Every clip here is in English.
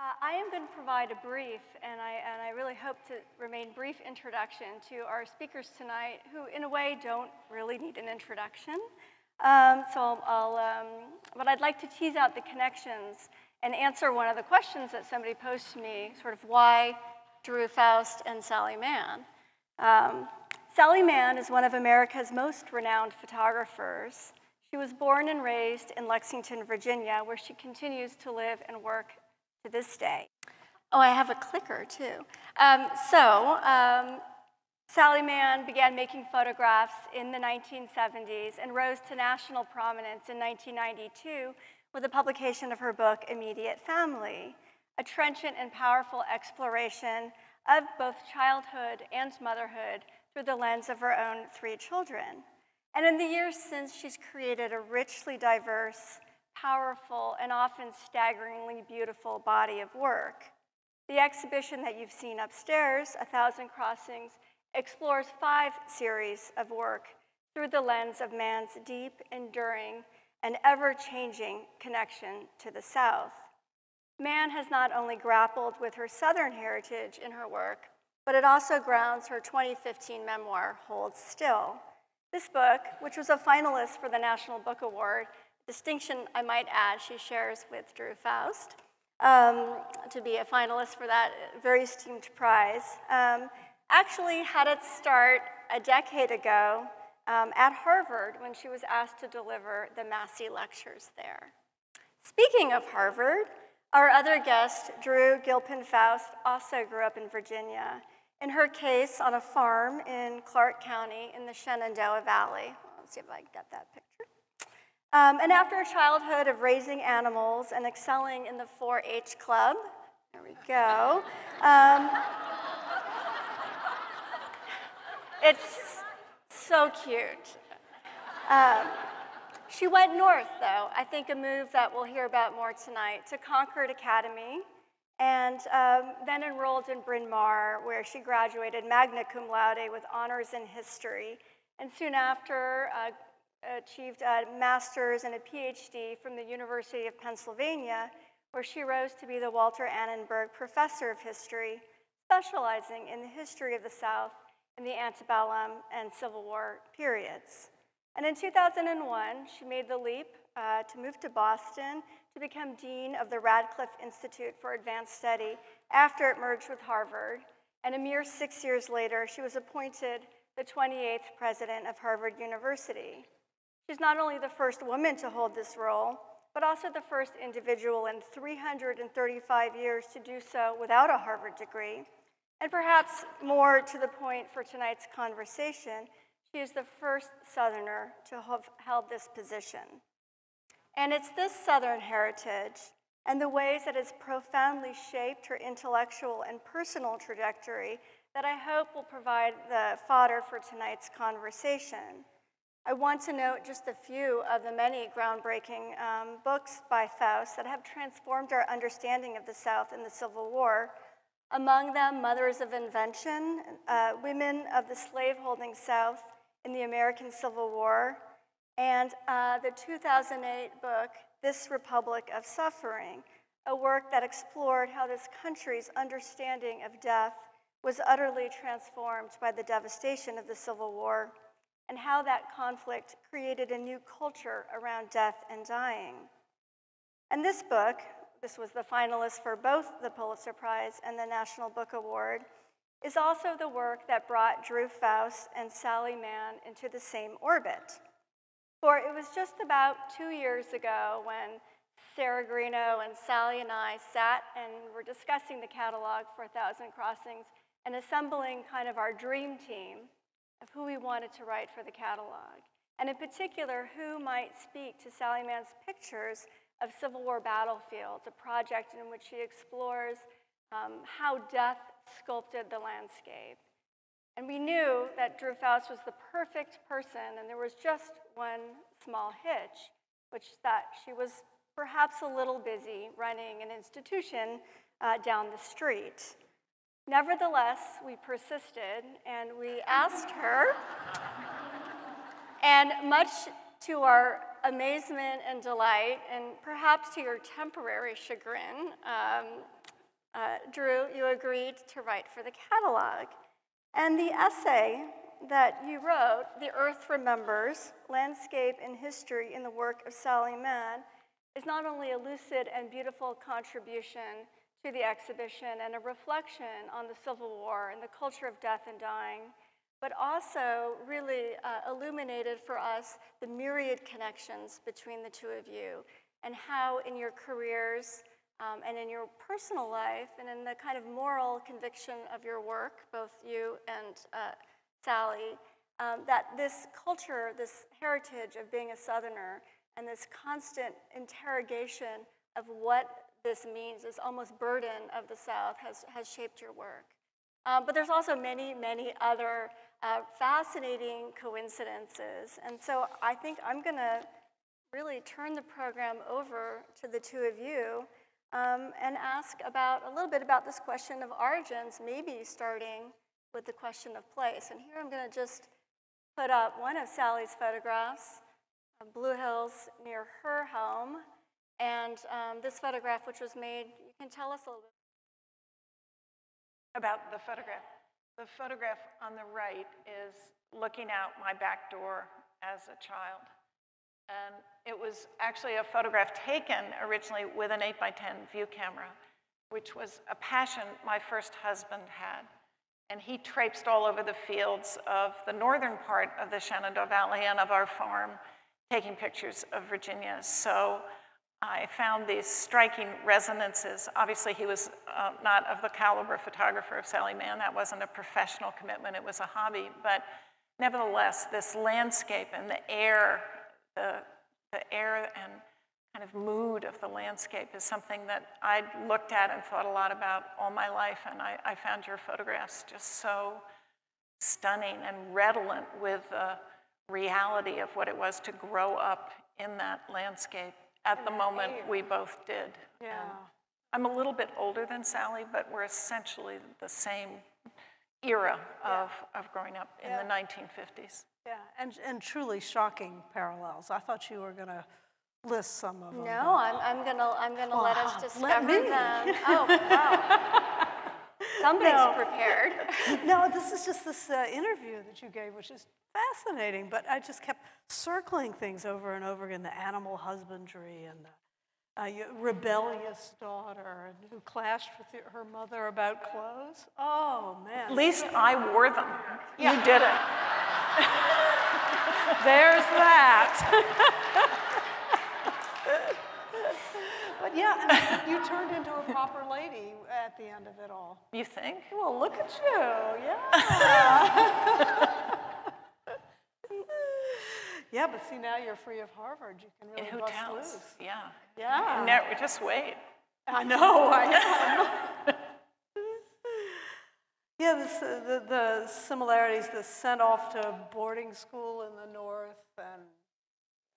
Uh, I am going to provide a brief, and I, and I really hope to remain brief introduction to our speakers tonight, who in a way don't really need an introduction. Um, so I'll, um, but I'd like to tease out the connections and answer one of the questions that somebody posed to me, sort of why Drew Faust and Sally Mann. Um, Sally Mann is one of America's most renowned photographers. She was born and raised in Lexington, Virginia, where she continues to live and work to this day. Oh, I have a clicker too. Um, so, um, Sally Mann began making photographs in the 1970s and rose to national prominence in 1992 with the publication of her book, Immediate Family, a trenchant and powerful exploration of both childhood and motherhood through the lens of her own three children. And in the years since, she's created a richly diverse, powerful, and often staggeringly beautiful body of work. The exhibition that you've seen upstairs, A Thousand Crossings, explores five series of work through the lens of Mann's deep, enduring, and ever-changing connection to the South. Mann has not only grappled with her Southern heritage in her work, but it also grounds her 2015 memoir, Hold Still. This book, which was a finalist for the National Book Award, distinction I might add she shares with Drew Faust, um, to be a finalist for that very esteemed prize, um, actually had its start a decade ago um, at Harvard when she was asked to deliver the Massey Lectures there. Speaking of Harvard, our other guest, Drew Gilpin Faust, also grew up in Virginia. In her case, on a farm in Clarke County in the Shenandoah Valley. Let's see if I can get that picture. Um, and after a childhood of raising animals and excelling in the 4 H club, there we go. Um, it's so cute. Um, she went north, though, I think a move that we'll hear about more tonight, to Concord Academy, and um, then enrolled in Bryn Mawr, where she graduated magna cum laude with honors in history, and soon after uh, achieved a master's and a PhD from the University of Pennsylvania, where she rose to be the Walter Annenberg Professor of History, specializing in the history of the South in the antebellum and Civil War periods. And in 2001, she made the leap uh, to move to Boston to become Dean of the Radcliffe Institute for Advanced Study after it merged with Harvard. And a mere six years later, she was appointed the 28th president of Harvard University. She's not only the first woman to hold this role, but also the first individual in 335 years to do so without a Harvard degree. And perhaps more to the point for tonight's conversation, she is the first Southerner to have held this position. And it's this Southern heritage and the ways that has profoundly shaped her intellectual and personal trajectory that I hope will provide the fodder for tonight's conversation. I want to note just a few of the many groundbreaking um, books by Faust that have transformed our understanding of the South in the Civil War. Among them, Mothers of Invention, uh, Women of the Slaveholding South in the American Civil War, and uh, the 2008 book, This Republic of Suffering, a work that explored how this country's understanding of death was utterly transformed by the devastation of the Civil War, and how that conflict created a new culture around death and dying. And this book, this was the finalist for both the Pulitzer Prize and the National Book Award, is also the work that brought Drew Faust and Sally Mann into the same orbit. For it was just about two years ago when Sarah Greenough and Sally and I sat and were discussing the catalog for Thousand Crossings and assembling kind of our dream team of who we wanted to write for the catalog. And in particular, who might speak to Sally Mann's pictures of Civil War battlefields, a project in which she explores um, how death sculpted the landscape. And we knew that Drew Faust was the perfect person, and there was just one small hitch, which is that she was perhaps a little busy running an institution uh, down the street. Nevertheless, we persisted and we asked her, and much to our amazement and delight, and perhaps to your temporary chagrin, um, uh, Drew, you agreed to write for the catalog. And the essay that you wrote, The Earth Remembers Landscape and History in the Work of Sally Mann, is not only a lucid and beautiful contribution to the exhibition and a reflection on the Civil War and the culture of death and dying, but also really uh, illuminated for us the myriad connections between the two of you and how in your careers um, and in your personal life and in the kind of moral conviction of your work, both you and uh, Sally, um, that this culture, this heritage of being a Southerner, and this constant interrogation of what this means, this almost burden of the South, has, has shaped your work. Um, but there's also many, many other uh, fascinating coincidences. And so I think I'm going to really turn the program over to the two of you um, and ask about a little bit about this question of origins, maybe starting with the question of place. And here I'm going to just put up one of Sally's photographs Blue Hills near her home. And um, this photograph, which was made, you can tell us a little bit about the photograph. The photograph on the right is looking out my back door as a child. And it was actually a photograph taken originally with an 8 by 10 view camera, which was a passion my first husband had. And he traipsed all over the fields of the northern part of the Shenandoah Valley and of our farm, taking pictures of Virginia. So I found these striking resonances. Obviously, he was uh, not of the caliber photographer of Sally Mann. That wasn't a professional commitment, it was a hobby. But nevertheless, this landscape and the air the, the air and kind of mood of the landscape is something that I looked at and thought a lot about all my life, and I, I found your photographs just so stunning and redolent with the reality of what it was to grow up in that landscape at the moment we both did. Yeah. And I'm a little bit older than Sally, but we're essentially the same era yeah. of, of growing up in yeah. the 1950s. Yeah, and, and truly shocking parallels. I thought you were going to list some of them. No, I'm, I'm going to I'm gonna let us discover let them. Oh, wow. Somebody's no. prepared. no, this is just this uh, interview that you gave, which is fascinating, but I just kept circling things over and over again the animal husbandry and the uh, rebellious daughter who clashed with her mother about clothes. Oh, man. At least I wore them. Yeah. You did it. There's that. but yeah, you turned into a proper lady at the end of it all. You think? Well, look at you. Yeah. yeah, but see, now you're free of Harvard. You can really In bust hotels. loose. Yeah. Yeah. Never, just wait. I know. I am. Yeah, the, uh, the, the, similarities, the sent off to boarding school in the north, and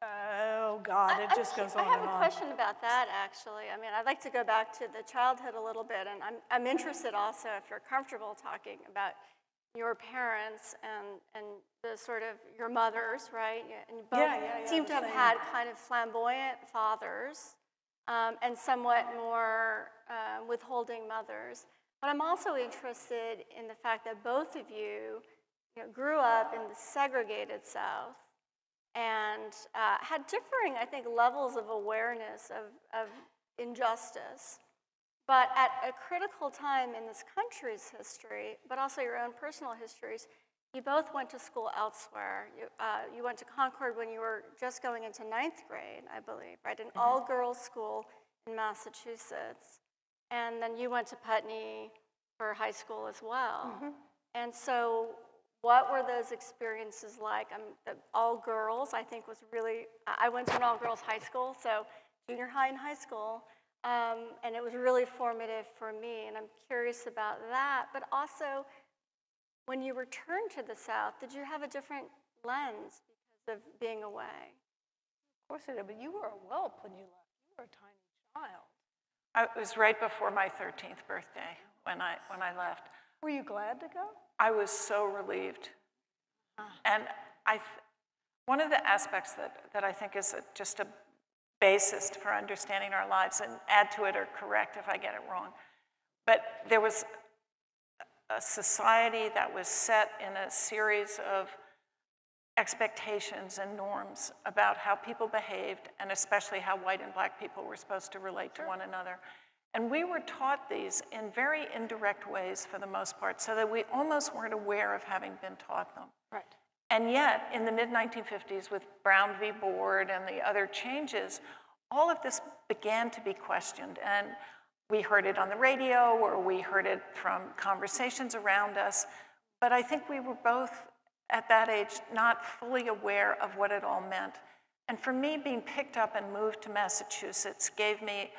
oh God, it just goes on. I have a on. question about that, actually. I mean, I'd like to go back to the childhood a little bit, and I'm, I'm interested also, if you're comfortable talking about your parents and, and the sort of your mothers, right? And you both yeah, yeah, yeah, seem to have same. had kind of flamboyant fathers um, and somewhat more uh, withholding mothers. But I'm also interested in the fact that both of you, you know, grew up in the segregated South and uh, had differing, I think, levels of awareness of, of injustice. But at a critical time in this country's history, but also your own personal histories, you both went to school elsewhere. You, uh, you went to Concord when you were just going into ninth grade, I believe, right? An mm-hmm. all girls school in Massachusetts. And then you went to Putney for high school as well. Mm-hmm. And so, what were those experiences like? I'm the all girls. I think was really. I went to an all girls high school, so junior high and high school, um, and it was really formative for me. And I'm curious about that. But also, when you returned to the South, did you have a different lens because of being away? Of course I did. But you were a whelp when you left. You were a tiny child. It was right before my 13th birthday when I, when I left. Were you glad to go? I was so relieved. Uh. And I, one of the aspects that, that I think is a, just a basis for understanding our lives, and add to it or correct if I get it wrong, But there was a society that was set in a series of expectations and norms about how people behaved, and especially how white and black people were supposed to relate to one another. And we were taught these in very indirect ways for the most part, so that we almost weren't aware of having been taught them. Right. And yet, in the mid 1950s, with Brown v. Board and the other changes, all of this began to be questioned. And we heard it on the radio or we heard it from conversations around us. But I think we were both at that age not fully aware of what it all meant. And for me, being picked up and moved to Massachusetts gave me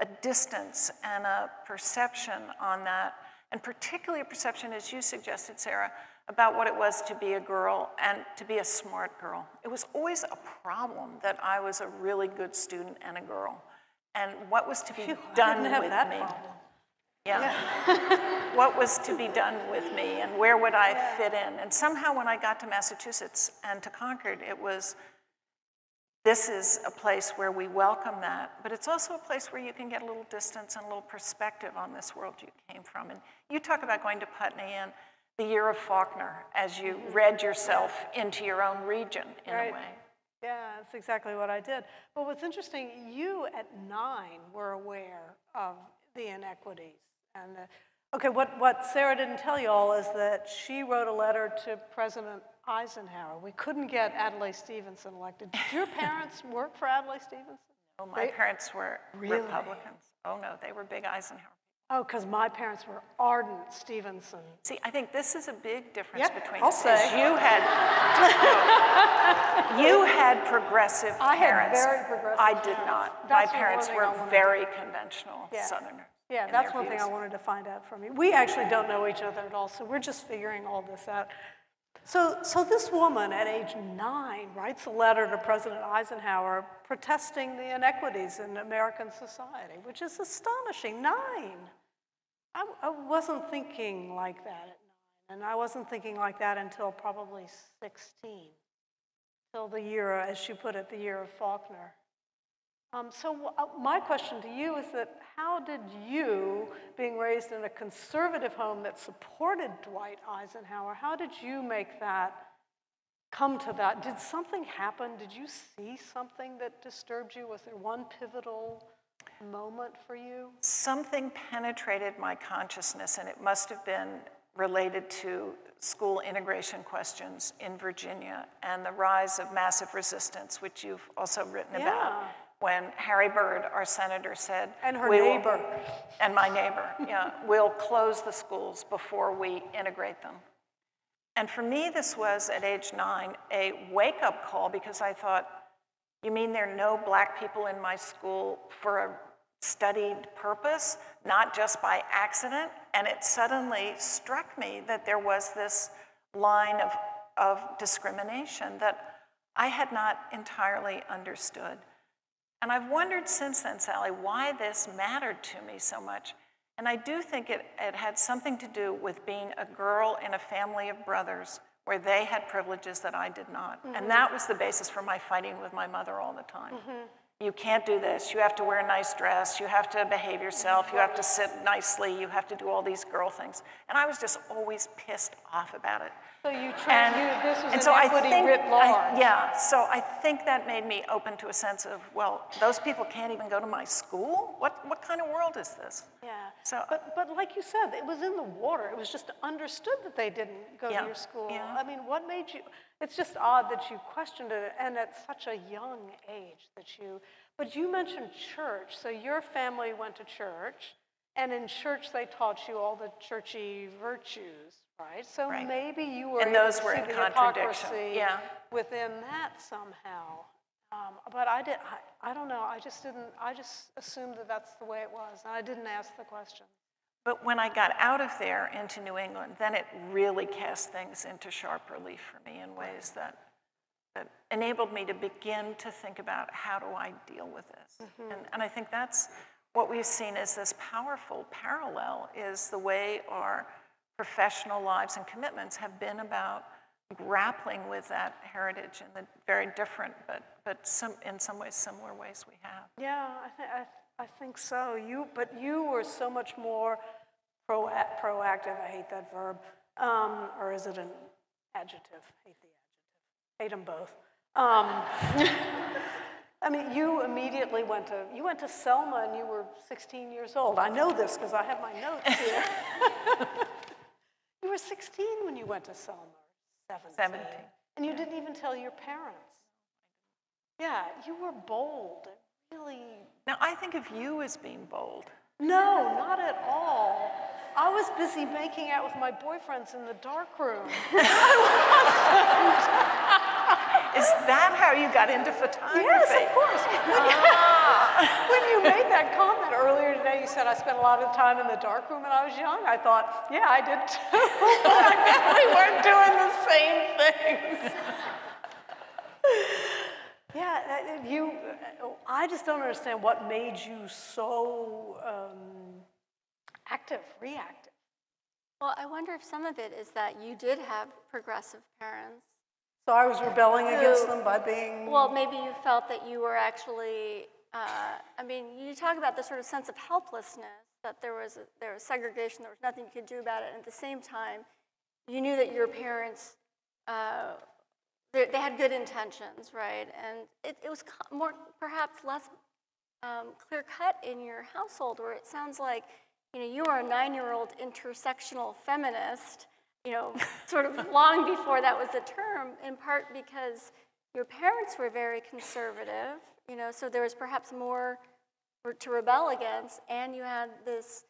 a distance and a perception on that, and particularly a perception, as you suggested, Sarah, about what it was to be a girl and to be a smart girl. It was always a problem that I was a really good student and a girl. And what was to be Phew, done with that me. problem. Yeah. what was to be done with me and where would I fit in? And somehow when I got to Massachusetts and to Concord, it was this is a place where we welcome that, but it's also a place where you can get a little distance and a little perspective on this world you came from. And you talk about going to Putney and the year of Faulkner as you mm-hmm. read yourself into your own region in Right. a way. Yeah, that's exactly what I did. But what's interesting, you at nine were aware of the inequities and the. Okay, what, what Sarah didn't tell you all is that she wrote a letter to President Eisenhower. We couldn't get Adlai Stevenson elected. Did your parents work for Adlai Stevenson? Oh, my They- parents were Really? Republicans. Oh no, they were big Eisenhower. Oh, because my parents were ardent Stevenson. See, I think this is a big difference Yep, between I'll us. say. You had you had progressive I had parents. very progressive I did parents. not. That's My parents were I very conventional Yeah. Southerners. Yeah, that's one thing. I wanted to find out from you. We actually don't know each other at all, so we're just figuring all this out. So, so this woman at age nine writes a letter to President Eisenhower protesting the inequities in American society, which is astonishing. Nine. I, I wasn't thinking like that at nine, and I wasn't thinking like that until probably 16, till the year, as she put it, the year of Faulkner. Um, so uh, my question to you is that how did you, being raised in a conservative home that supported Dwight Eisenhower, how did you make that come to that? Did something happen? Did you see something that disturbed you? Was there one pivotal moment for you? Something penetrated my consciousness, and it must have been related to school integration questions in Virginia and the rise of massive resistance, which you've also written Yeah. about. When Harry Byrd, our senator, said, And her "We will- neighbor. and my neighbor, yeah, we'll close the schools before we integrate them. And for me, this was at age nine a wake up call because I thought, you mean there are no black people in my school for a studied purpose, not just by accident? And it suddenly struck me that there was this line of, of discrimination that I had not entirely understood. And I've wondered since then, Sally, why this mattered to me so much. And I do think it, it had something to do with being a girl in a family of brothers where they had privileges that I did not. And mm-hmm. that was the basis for my fighting with my mother all the time. Mm-hmm. You can't do this. You have to wear a nice dress. You have to behave yourself. You have to sit nicely. You have to do all these girl things. And I was just always pissed off about it. So you tried, you, this was and an so I think, writ I- yeah, so I think that made me open to a sense of, well, those people can't even go to my school? What, what kind of world is this? Yeah. So- but, but like you said, it was in the water. It was just understood that they didn't go Yeah, to your school. yeah. I mean, what made you? It's just odd that you questioned it, and at such a young age that you. But you mentioned church, so your family went to church, and in church they taught you all the churchy virtues, right? So Right. maybe you were And those were in contradiction, yeah. within that somehow. Um, but I did. I, I don't know. I just didn't. I just assumed that that's the way it was, and I didn't ask the question. But when I got out of there into New England, then it really cast things into sharp relief for me in ways that, that enabled me to begin to think about how do I deal with this. Mm-hmm. And, and I think that's what we've seen as this powerful parallel is the way our professional lives and commitments have been about grappling with that heritage in the very different, but, but some, in some ways similar ways we have. Yeah, I, th- I, I think so. You, but you were so much more pro, proactive, I hate that verb, um, or is it an adjective? Hate the adjective. Hate them both. Um, I mean, you immediately went to, you went to Selma and you were 16 years old. I know this because I have my notes here. you were 16 when you went to Selma, 17. 17. And you didn't even tell your parents. Yeah, you were bold. Really. Now, I think of you as being bold. No, not at all. I was busy making out with my boyfriends in the dark room. Is that how you got into photography? Yes, of course. When you, ah. when you made that comment earlier today, you said I spent a lot of time in the dark room when I was young. I thought, yeah, I did too. we weren't doing the same things. Uh, you. uh, I just don't understand what made you so um, active, reactive. Well, I wonder if some of it is that you did have progressive parents. So I was rebelling against them by being. Well, maybe you felt that you were actually, uh, I mean, you talk about the sort of sense of helplessness, that there was, a, there was segregation, there was nothing you could do about it. And at the same time, you knew that your parents, uh, they, had good intentions, right? And it, it was more, perhaps less um, clear cut in your household, where it sounds like, you know, you are a nine-year-old intersectional feminist, you know, sort of long before that was a term, in part because your parents were very conservative, you know, so there was perhaps more to rebel against, and you had this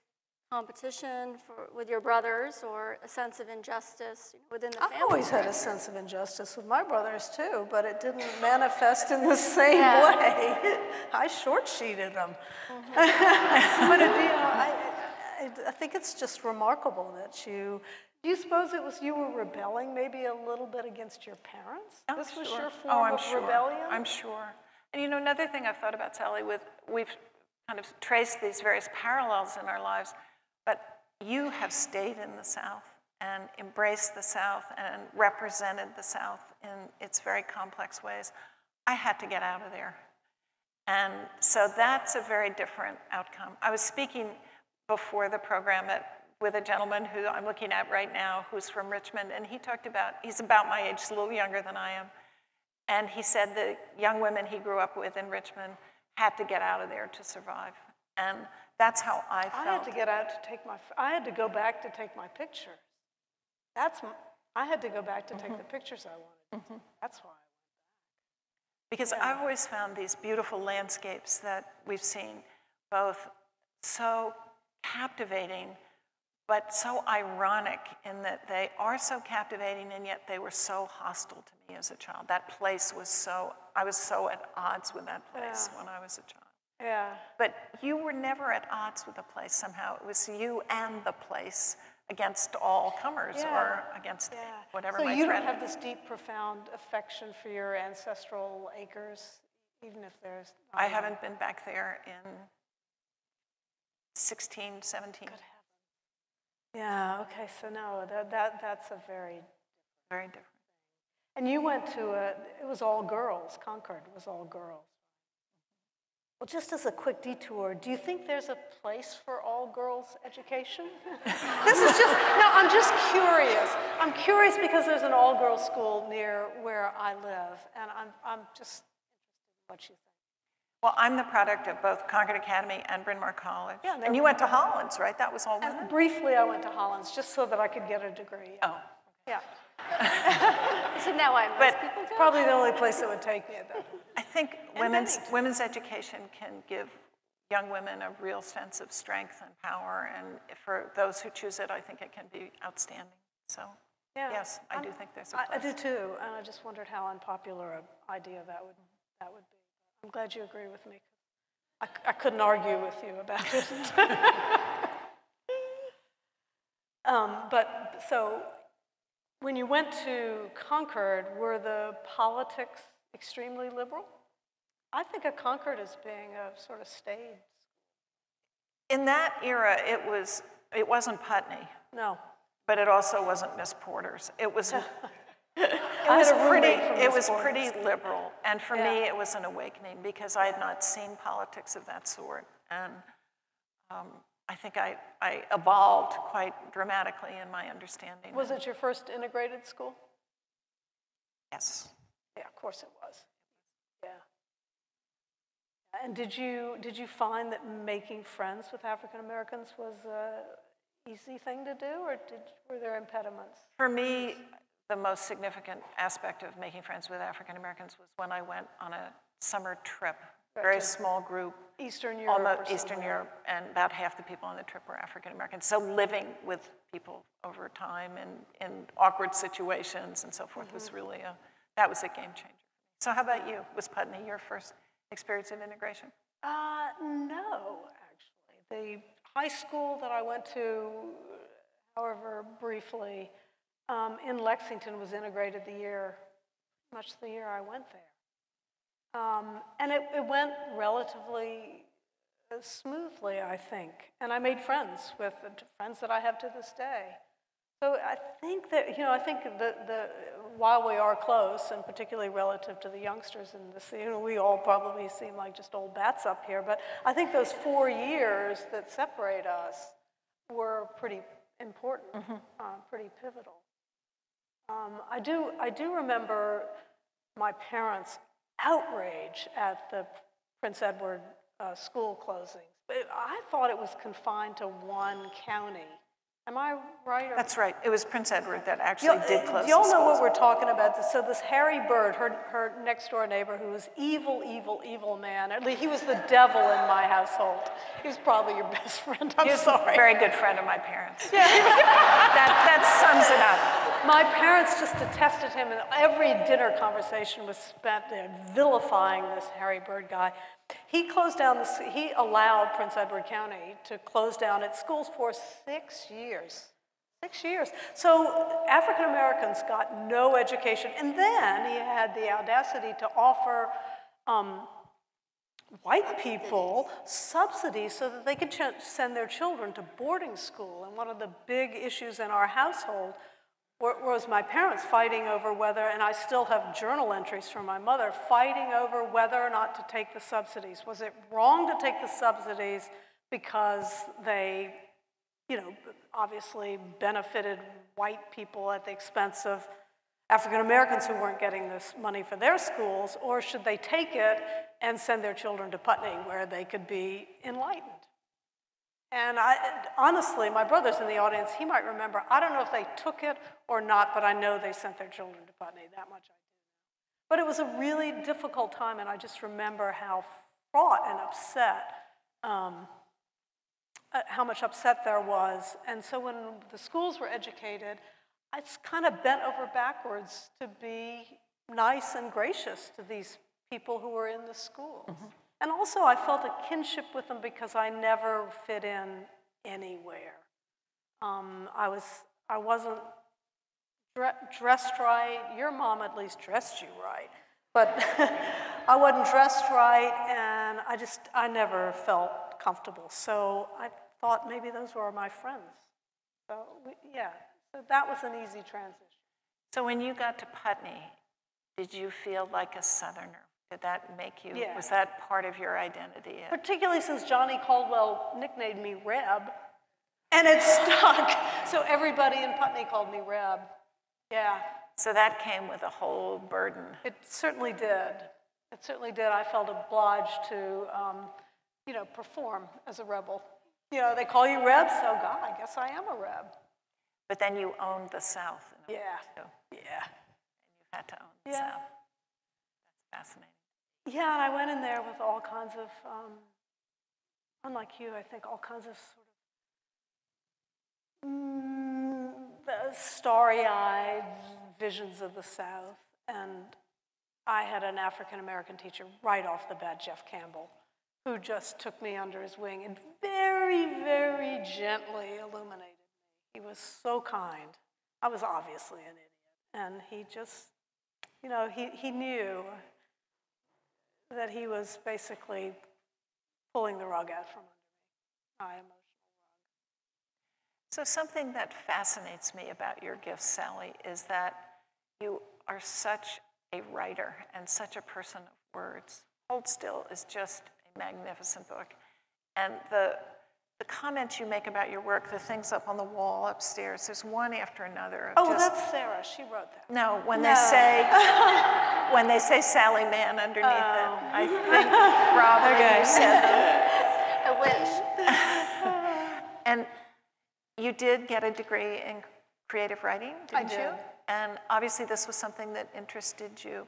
competition for, with your brothers or a sense of injustice within the family. I always had a sense of injustice with my brothers too, but it didn't manifest in the same Yeah. way. I short sheeted them. Mm-hmm. but it, you know, I, I, I think it's just remarkable that you. Do you suppose it was you were rebelling maybe a little bit against your parents? Oh, this was sure. your form oh, I'm of sure. rebellion. I'm sure. And you know, another thing I've thought about, Sally, with we've kind of traced these various parallels in our lives, but you have stayed in the South and embraced the South and represented the South in its very complex ways. I had to get out of there. And so that's a very different outcome. I was speaking before the program at, with a gentleman who I'm looking at right now who's from Richmond, and he talked about, he's about my age, a little younger than I am. And he said the young women he grew up with in Richmond had to get out of there to survive. And that's how I felt. I had to get out to take my. I had to go back to take my pictures. That's. I had to go back to take the mm-hmm. pictures I wanted. Mm-hmm. That's why. Because I've always found these beautiful landscapes that we've seen both so captivating, but so ironic in that they are so captivating and yet they were so hostile to me as a child. That place was so, I was so at odds with that place when I was a child. Yeah. But you were never at odds with the place somehow. It was you and the place against all comers Yeah. or against Yeah. whatever so might you don't have this deep, profound affection for your ancestral acres, even if there's. I haven't been back there in 16, 17. Yeah. Okay. So no, that, that that's a very. Very different. And you went to a. It was all girls. Concord was all girls. Well, just as a quick detour, do you think there's a place for all girls education? this is just, no, I'm just curious. I'm curious because there's an all girls school near where I live, and I'm, I'm just interested in what you think. Well, I'm the product of both Concord Academy and Bryn Mawr College. Yeah, they're and you went to Hollins, right? That was all women? And briefly, I went to Hollins just so that I could get a degree. Oh. Yeah. Isn't that why most But- people go? Probably the only place that would take me at that point. I think women's, women's education can give young women a real sense of strength and power, and for those who choose it, I think it can be outstanding. So, Yeah. yes, I I'm- do think there's a I, I place. I do too, and I just wondered how unpopular an idea that would, that would be. I'm glad you agree with me. I couldn't argue with you about it. um, but so, when you went to Concord, were the politics extremely liberal? I think of Concord as being a sort of staid. In that era, it was it wasn't Putney, No, but it also wasn't Miss Porter's. It was it was pretty it was Porter's. pretty liberal, and for Yeah. me, it was an awakening because I had not seen politics of that sort, and um, I think I, I evolved quite dramatically in my understanding. Was it your first integrated school? Yes. Yeah, of course it was. Yeah. And did you did you find that making friends with African Americans was a easy thing to do, or did were there impediments? For me, the most significant aspect of making friends with African Americans was when I went on a summer trip, very small group, Eastern Europe. almost Eastern? Europe, and about half the people on the trip were African Americans. So living with people over time and in awkward situations and so forth Mm-hmm. was really a that was a game changer. So how about you? Was Putney your first experience of integration? Uh, no, actually. The high school that I went to, however briefly, um, in Lexington was integrated the year, much the year I went there. Um, and it, it went relatively uh, smoothly, I think. And I made friends with the friends that I have to this day. So I think that, you know, I think the, the, while we are close, and particularly relative to the youngsters in this, you know, we all probably seem like just old bats up here, but I think those four years that separate us were pretty important, uh, pretty pivotal. Um, I, do, I do remember my parents' outrage at the Prince Edward uh, school closings. But I thought it was confined to one county. Am I right? That's right. It was Prince Edward that actually did close Do y'all know what we're talking about? So this Harry Byrd, her, her next door neighbor, who was evil, evil, evil man. At least he was the devil in my household. He was probably your best friend. I'm He was sorry. a very good friend of my parents. Yeah. that, that sums it up. My parents just detested him, and every dinner conversation was spent there vilifying this Harry Byrd guy. He closed down the, he allowed Prince Edward County to close down its schools for six years. Six years. So African Americans got no education. And then he had the audacity to offer um, white people subsidies so that they could ch- send their children to boarding school. And one of the big issues in our household was my parents fighting over whether, and I still have journal entries from my mother, fighting over whether or not to take the subsidies. Was it wrong to take the subsidies because they, you know, obviously benefited white people at the expense of African Americans who weren't getting this money for their schools, or should they take it and send their children to Putney where they could be enlightened? And I, honestly, my brother's in the audience, he might remember. I don't know if they took it or not, but I know they sent their children to Putney. That much I do. But it was a really difficult time, and I just remember how fraught and upset, um, uh, how much upset there was. And so when the schools were educated, I just kind of bent over backwards to be nice and gracious to these people who were in the schools. And also, I felt a kinship with them because I never fit in anywhere. Um, I was, I wasn't dre- dressed right. Your mom at least dressed you right, but I wasn't dressed right, and I just, I never felt comfortable. So I thought maybe those were my friends. So we, yeah, so that was an easy transition. So when you got to Putney, did you feel like a Southerner? Did that make you, Yeah. was that part of your identity? particularly since Johnny Caldwell nicknamed me Reb, and it stuck. So everybody in Putney called me Reb. Yeah, So that came with a whole burden. it certainly did. It certainly did. I felt obliged to, um, you know, perform as a rebel. You know, they call you Reb, so God, I guess I am a Reb. But then you owned the South. Yeah, yeah. You had to own the Yeah. South. That's fascinating. Yeah, and I went in there with all kinds of, um, unlike you, I think, all kinds of sort of mm, starry eyed visions of the South. And I had an African American teacher right off the bat, Jeff Campbell, who just took me under his wing and very, very gently illuminated me. He was so kind. I was obviously an idiot. And he just, you know, he, he knew that he was basically pulling the rug out from under me. My emotional So something that fascinates me about your gift, Sally, is that you are such a writer and such a person of words. Hold Still is just a magnificent book. And the, the comments you make about your work, the things up on the wall upstairs, there's one after another. of Oh, just- that's Sarah. She wrote that. No, when they say, when they say Sally Mann underneath it, oh. I think probably you said that. I wish. And you did get a degree in creative writing, didn't you? did. And obviously this was something that interested you.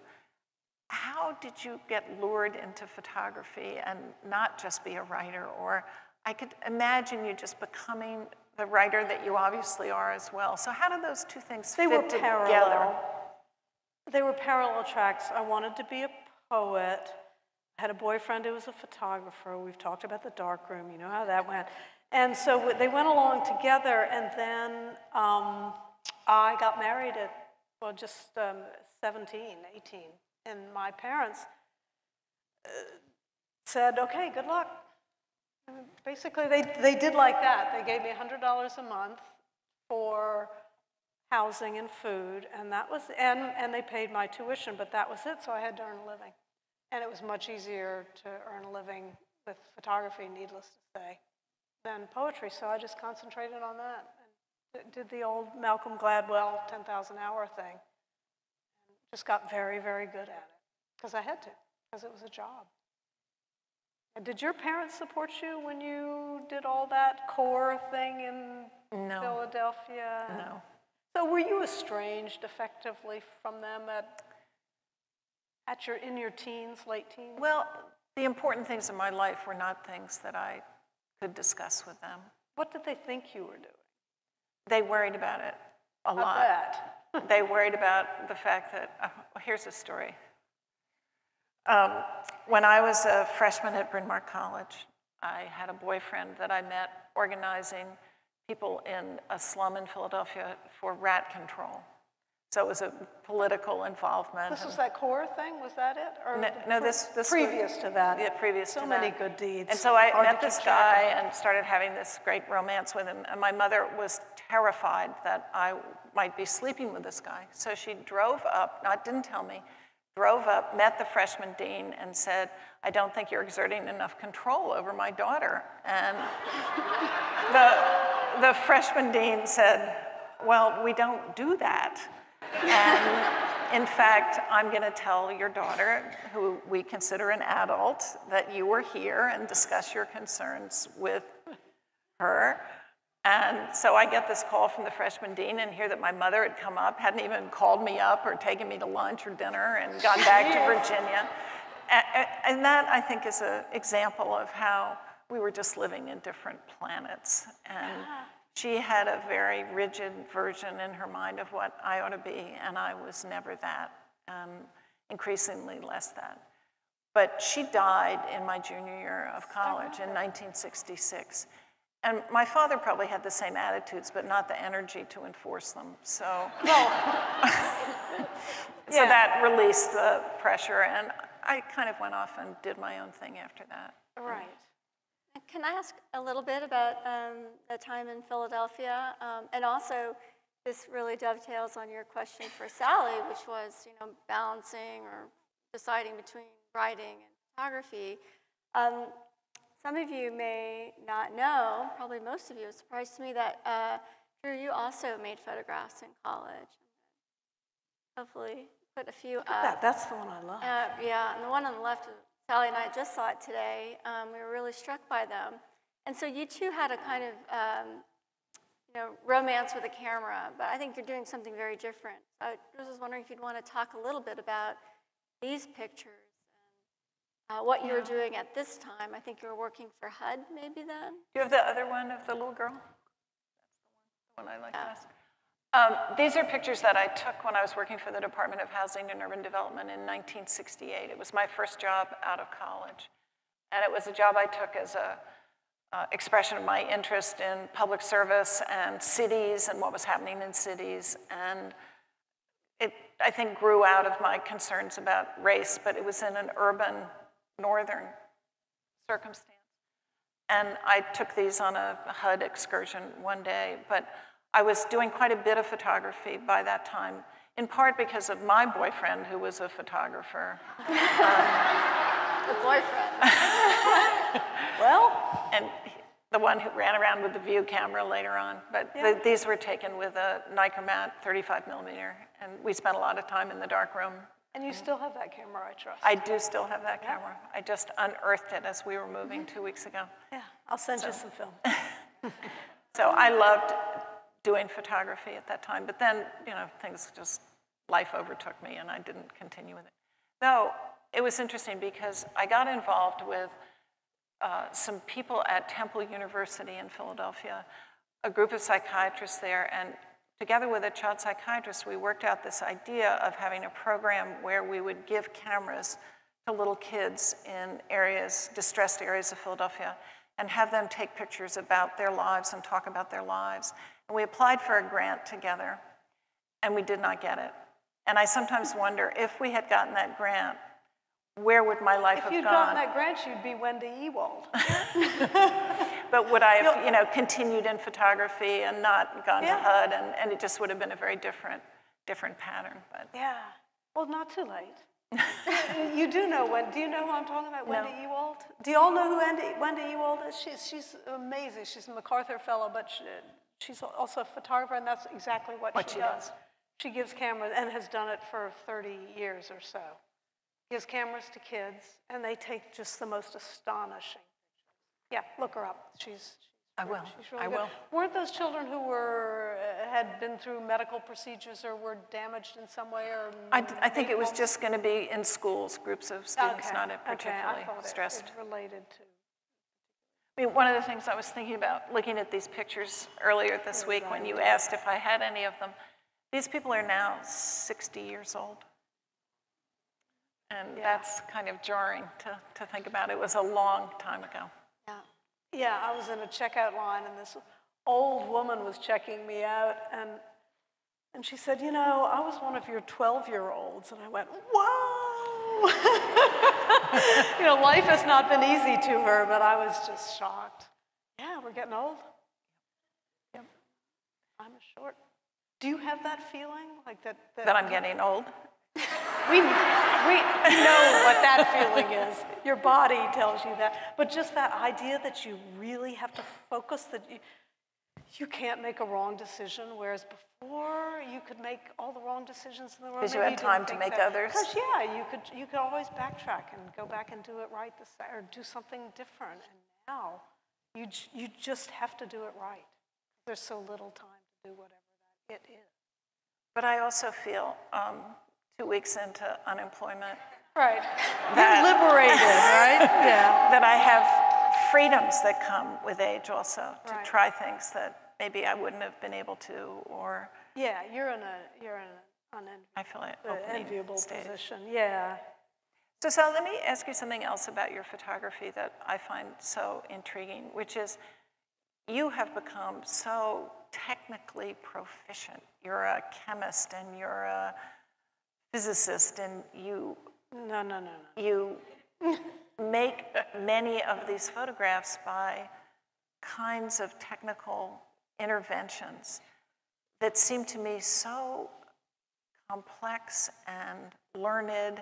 How did you get lured into photography and not just be a writer? Or I could imagine you just becoming the writer that you obviously are as well. So how did those two things fit? They fit were together? parallel. They were parallel tracks. I wanted to be a poet. I had a boyfriend who was a photographer. We've talked about the dark room. You know how that went. And so they went along together. And then um, I got married at, well, just um, 17, 18. And my parents uh, said, okay, good luck. Basically, they, they did like that. They gave me $100 a month for housing and food, and that was, and, and they paid my tuition, but that was it, so I had to earn a living. And it was much easier to earn a living with photography, needless to say, than poetry, so I just concentrated on that. and Did the old Malcolm Gladwell 10,000 hour thing. and Just got very, very good at it, because I had to, because it was a job. And did your parents support you when you did all that CORE thing in No. Philadelphia? No. So were you estranged effectively from them at, at your, in your teens, late teens? Well, the important things in my life were not things that I could discuss with them. What did they think you were doing? They worried about it a I lot. they worried about the fact that, uh, here's a story. Um, when I was a freshman at Bryn Mawr College, I had a boyfriend that I met organizing people in a slum in Philadelphia for rat control. So it was a political involvement. This was that CORE thing, was that it? Or No- no, this- this was- Previous to that? Yeah, previous So to many good deeds. And so I Hard met this guy of. and started having this great romance with him. And my mother was terrified that I might be sleeping with this guy. So she drove up, not didn't tell me, drove up, met the freshman dean, and said, I don't think you're exerting enough control over my daughter. And the, the freshman dean said, Well, we don't do that. And in fact, I'm going to tell your daughter, who we consider an adult, that you were here and discuss your concerns with her. And so I get this call from the freshman dean and hear that my mother had come up, hadn't even called me up or taken me to lunch or dinner, and gone back to Virginia. And that, I think, is an example of how we were just living in different planets. And she had a very rigid version in her mind of what I ought to be, and I was never that, um, increasingly less that. But she died in my junior year of college in 1966. And my father probably had the same attitudes, but not the energy to enforce them. So, so Yeah. that released the pressure, and I kind of went off and did my own thing after that. Right. Can I ask a little bit about um, the time in Philadelphia? Um, and also, this really dovetails on your question for Sally, which was, you know, balancing or deciding between writing and photography. Um, some of you may not know, probably most of you, it's surprised to me that uh, Drew, you also made photographs in college. Hopefully, put a few up. That, that's the one I love. Uh, yeah, and the one on the left, Sally and I just saw it today. Um, we were really struck by them. And so you two had a kind of, um, you know, romance with a camera, but I think you're doing something very different. I was just wondering if you'd want to talk a little bit about these pictures uh, what you were doing at this time. I think you were working for HUD maybe then? Do you have the other one of the little girl? That's the one, the one I like best. Um, these are pictures that I took when I was working for the Department of Housing and Urban Development in 1968. It was my first job out of college. And it was a job I took as a uh, expression of my interest in public service and cities and what was happening in cities. And it, I think, grew out of my concerns about race, but it was in an urban, northern circumstance. And I took these on a HUD excursion one day, but I was doing quite a bit of photography by that time, in part because of my boyfriend, who was a photographer. The boyfriend. Well, And the one who ran around with the view camera later on. But Yeah. the, these were taken with a Nikkormat 35 millimeter, and we spent a lot of time in the dark room. And you still have that camera, I trust. I do still have that camera. I just unearthed it as we were moving two weeks ago. yeah, I'll send you some film. So I loved doing photography at that time, but then, you know, things just, life overtook me and I didn't continue with it. Though, it was interesting because I got involved with uh, some people at Temple University in Philadelphia, a group of psychiatrists there, and together with a child psychiatrist, we worked out this idea of having a program where we would give cameras to little kids in areas, distressed areas of Philadelphia, and have them take pictures about their lives and talk about their lives. And we applied for a grant together, and we did not get it. And I sometimes wonder if we had gotten that grant, where would my life If have gone? If you'd gotten that grant, you'd be Wendy Ewald. But would I have, you know, continued in photography and not gone Yeah. to HUD, and, and it just would have been a very different, different pattern. But Yeah. Well, not too late. you do know when? Do you know who I'm talking about? Wendy Ewald. Do you all know who Wendy, Wendy Ewald is? She's she's amazing. She's a MacArthur Fellow, but she, she's also a photographer, and that's exactly what, What she, she does. does. She gives cameras and has done it for 30 years or so. Gives cameras to kids, and they take just the most astonishing. Yeah, look her up. She's I will. She's really I good. will. Weren't those children who were uh, had been through medical procedures or were damaged in some way, or I, I think it was just going to be in schools, groups of students, okay. not okay, particularly I thought it- stressed. It related to. I mean, one of the things I was thinking about looking at these pictures earlier this week when you asked if I had any of them, these people are now 60 years old. And that's kind of jarring to, to think about. It was a long time ago. Yeah. Yeah, I was in a checkout line, and this old woman was checking me out, and and she said, "You know, I was one of your 12-year-olds," and I went, "Whoa!" you know, life has not been easy to her, but I was just shocked. Yeah, we're getting old. Yep. I'm a short. Do you have that feeling, like that? That I'm getting old. We, we know what that feeling is. Your body tells you that. But just that idea that you really have to focus, that you, you can't make a wrong decision, whereas before you could make all the wrong decisions in the world. Because you had time to make that. others. Because, yeah, you could, you could always backtrack and go back and do it right this, or do something different. And now you, you just have to do it right. There's so little time to do whatever that it is. But I also feel um, two weeks into unemployment Right. That- You're liberated, right? Yeah. that I have freedoms that come with age also to Right. try things that maybe I wouldn't have been able to, or Yeah, you're in a you're in an I feel unenviable opening enviable stage. position. Yeah. So, Sal, let me ask you something else about your photography that I find so intriguing, which is you have become so technically proficient. You're a chemist and you're a physicist, and you No, no, no, no. you make many of these photographs by kinds of technical interventions that seem to me so complex and learned.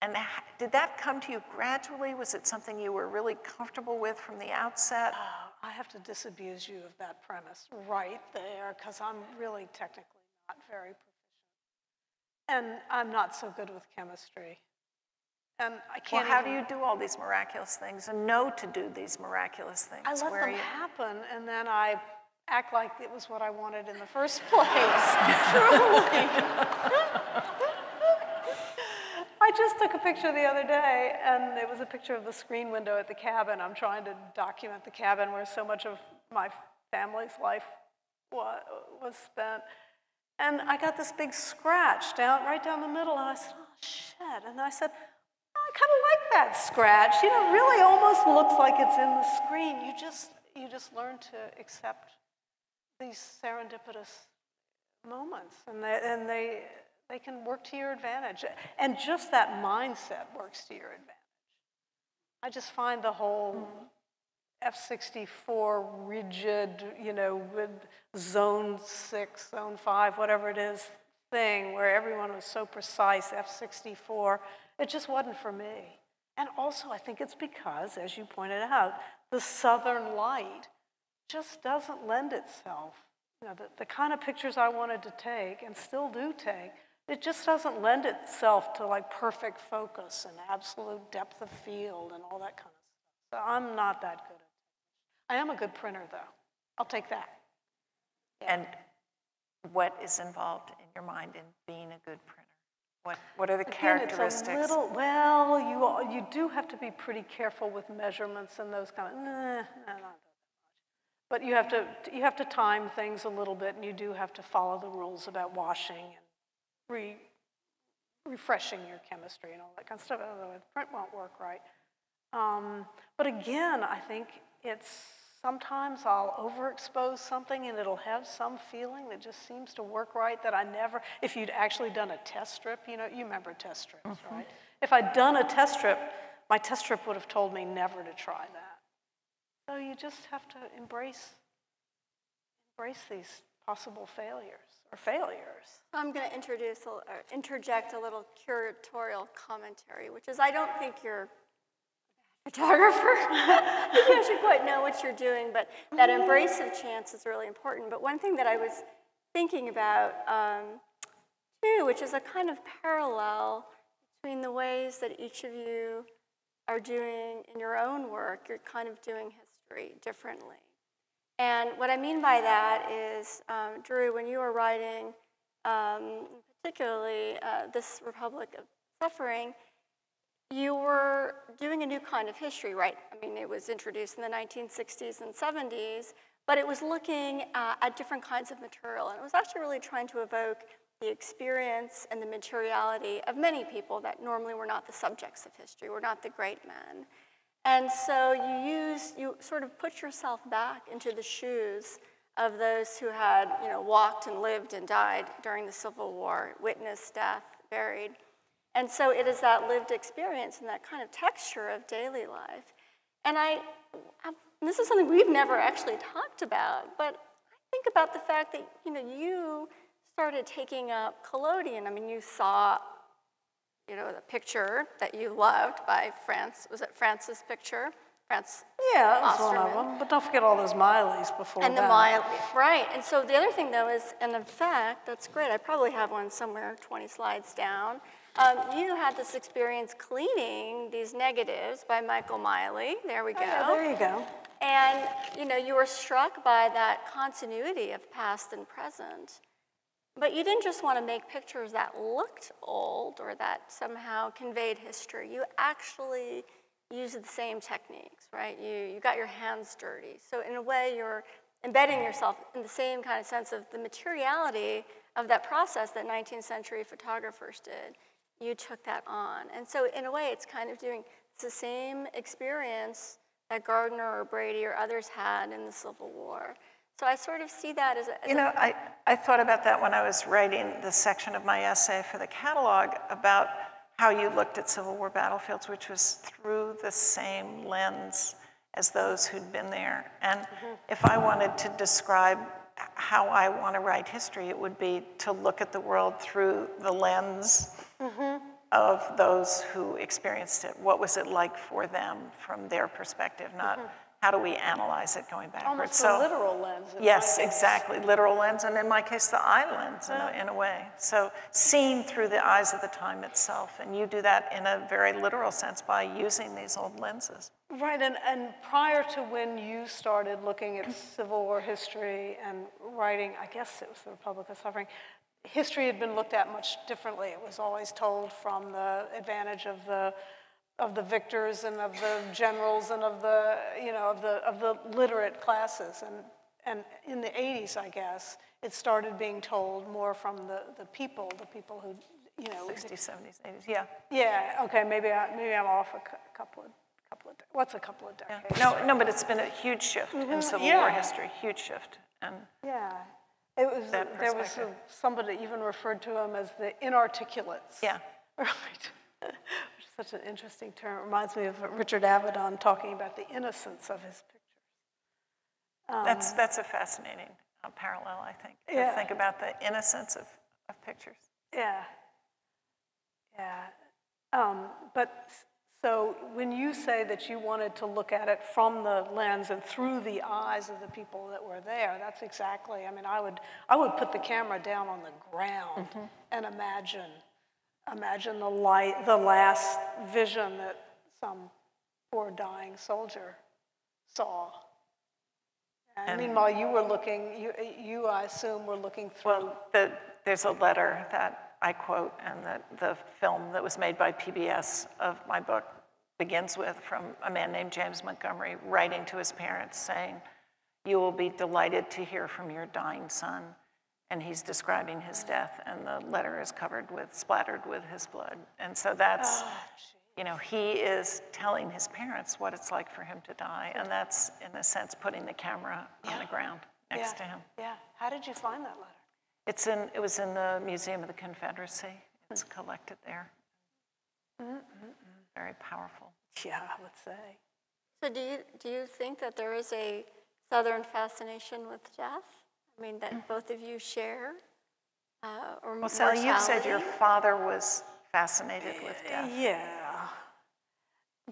And did that come to you gradually? Was it something you were really comfortable with from the outset? Oh, I have to disabuse you of that premise right there because I'm really technically not very. And I'm not so good with chemistry. And I can't Well, how even- do you do all these miraculous things and know to do these miraculous things? I let Where them happen, and then I act like it was what I wanted in the first place. Truly. I just took a picture the other day, and it was a picture of the screen window at the cabin. I'm trying to document the cabin where so much of my family's life was spent. And I got this big scratch down right down the middle, and I said, "Oh shit!" And I said, I kind of like that scratch. You know, it really almost looks like it's in the screen. You just you just learn to accept these serendipitous moments, and they, and they they can work to your advantage. And just that mindset works to your advantage. I just find the whole mm-hmm. F-64 rigid, you know, with zone six, zone five, whatever it is, thing where everyone was so precise, F-64, it just wasn't for me. And also, I think it's because, as you pointed out, the southern light just doesn't lend itself. You know, the, the kind of pictures I wanted to take and still do take, it just doesn't lend itself to like perfect focus and absolute depth of field and all that kind of stuff. So I'm not that good. I am a good printer though. I'll take that. And what is involved in your mind in being a good printer? What, what are the Again, it's characteristics? a little, well, you, all- you do have to be pretty careful with measurements and those kind of, nah, nah, not that much. But you have to, you have to time things a little bit, and you do have to follow the rules about washing and re, refreshing your chemistry and all that kind of stuff, otherwise print won't work right. Um, but again, I think it's, sometimes I'll overexpose something and it'll have some feeling that just seems to work right that I never, if you'd actually done a test strip, you know, you remember test strips, mm-hmm. right? If I'd done a test strip, my test strip would have told me never to try that. So you just have to embrace, embrace these possible failures or failures. I'm going to introduce a- or interject a little curatorial commentary, which is I don't think you're a photographer. I should quite know what you're doing, but that embrace of chance is really important. But one thing that I was thinking about um, too, which is a kind of parallel between the ways that each of you are doing in your own work, you're kind of doing history differently. And what I mean by that is, um, Drew, when you were writing, um, particularly uh, this Republic of Suffering, you were doing a new kind of history, right? I mean, it was introduced in the 1960s and 70s, but it was looking uh, at different kinds of material, and it was actually really trying to evoke the experience and the materiality of many people that normally were not the subjects of history, were not the great men. And so you use, you sort of put yourself back into the shoes of those who had, you know, walked and lived and died during the Civil War, witnessed death, buried. And so it is that lived experience and that kind of texture of daily life. And I, I've- this is something we've never actually talked about, but I think about the fact that, you know, you started taking up collodion. I mean, you saw you know, the picture that you loved by France. Was it France's picture? France. Yeah, that was one of them. But don't forget all those Mileys before And the that. mile, right. And so the other thing, though, is, and in fact, that's great. I probably have one somewhere 20 slides down. Um, you had this experience cleaning these negatives by Michael Miley. There we go. Oh, Yeah, there you go. And you know, you were struck by that continuity of past and present. But you didn't just want to make pictures that looked old or that somehow conveyed history. You actually used the same techniques, right? You, you got your hands dirty. So in a way, you're embedding yourself in the same kind of sense of the materiality of that process that 19th century photographers did. You took that on. And so in a way, it's kind of doing it's the same experience that Gardner or Brady or others had in the Civil War. So I sort of see that as a, as You know, I, I thought about that when I was writing the section of my essay for the catalog about how you looked at Civil War battlefields, which was through the same lens as those who'd been there. And mm-hmm. if I wanted to describe how I want to write history, it would be to look at the world through the lens Mm-hmm. of those who experienced it. What was it like for them from their perspective, not mm-hmm. how do we analyze it going backwards. Almost So- a literal lens. Yes, exactly. Literal lens, and in my case, the eye lens in a, uh-huh. in a way. So seen through the eyes of the time itself. And you do that in a very literal sense by using these old lenses. Right, and, and prior to when you started looking at Civil War history and writing, I guess it was the Republic of Suffering, history had been looked at much differently. It was always told from the advantage of the of the victors and of the generals and of the you know of the of the literate classes and and in the 80s I guess it started being told more from the the people the people who you know 60s, 70s, 80s, yeah. yeah okay maybe I, maybe I'm off a couple of couple of what's a couple of yeah. No, no, but it's been a huge shift in mm-hmm. Civil War history, huge shift. And Yeah. It was, That there was a- somebody even referred to them as the inarticulates. yeah, Right. Which is such an interesting term. It reminds me of Richard Avedon talking about the innocence of his pictures. that's, that's a fascinating uh, parallel, I think. To Yeah. think about the innocence of, of pictures. Yeah. Yeah. Um, but So when you say that you wanted to look at it from the lens and through the eyes of the people that were there, that's exactly. I mean, I would I would put the camera down on the ground Mm-hmm. and imagine imagine the light, the last vision that some poor dying soldier saw. And, And- meanwhile, you were looking. You, you, I assume, were looking through. Well, the, there's a letter that I quote, and that the film that was made by PBS of my book begins with from a man named James Montgomery writing to his parents saying, You will be delighted to hear from your dying son. And he's describing his death, and the letter is covered with, splattered with his blood. And so that's, ah, you know, he is telling his parents what it's like for him to die. And that's, in a sense, putting the camera on the ground next yeah, to him. Yeah. How did you find that letter? It's in, it was in the Museum of the Confederacy. It's hmm. collected there. Mm, mm, mm. Very powerful. Yeah, I would say. So do you, do you think that there is a Southern fascination with death? I mean, that both of you share? Uh, or Well, Sally, you said your father was fascinated with death. Yeah.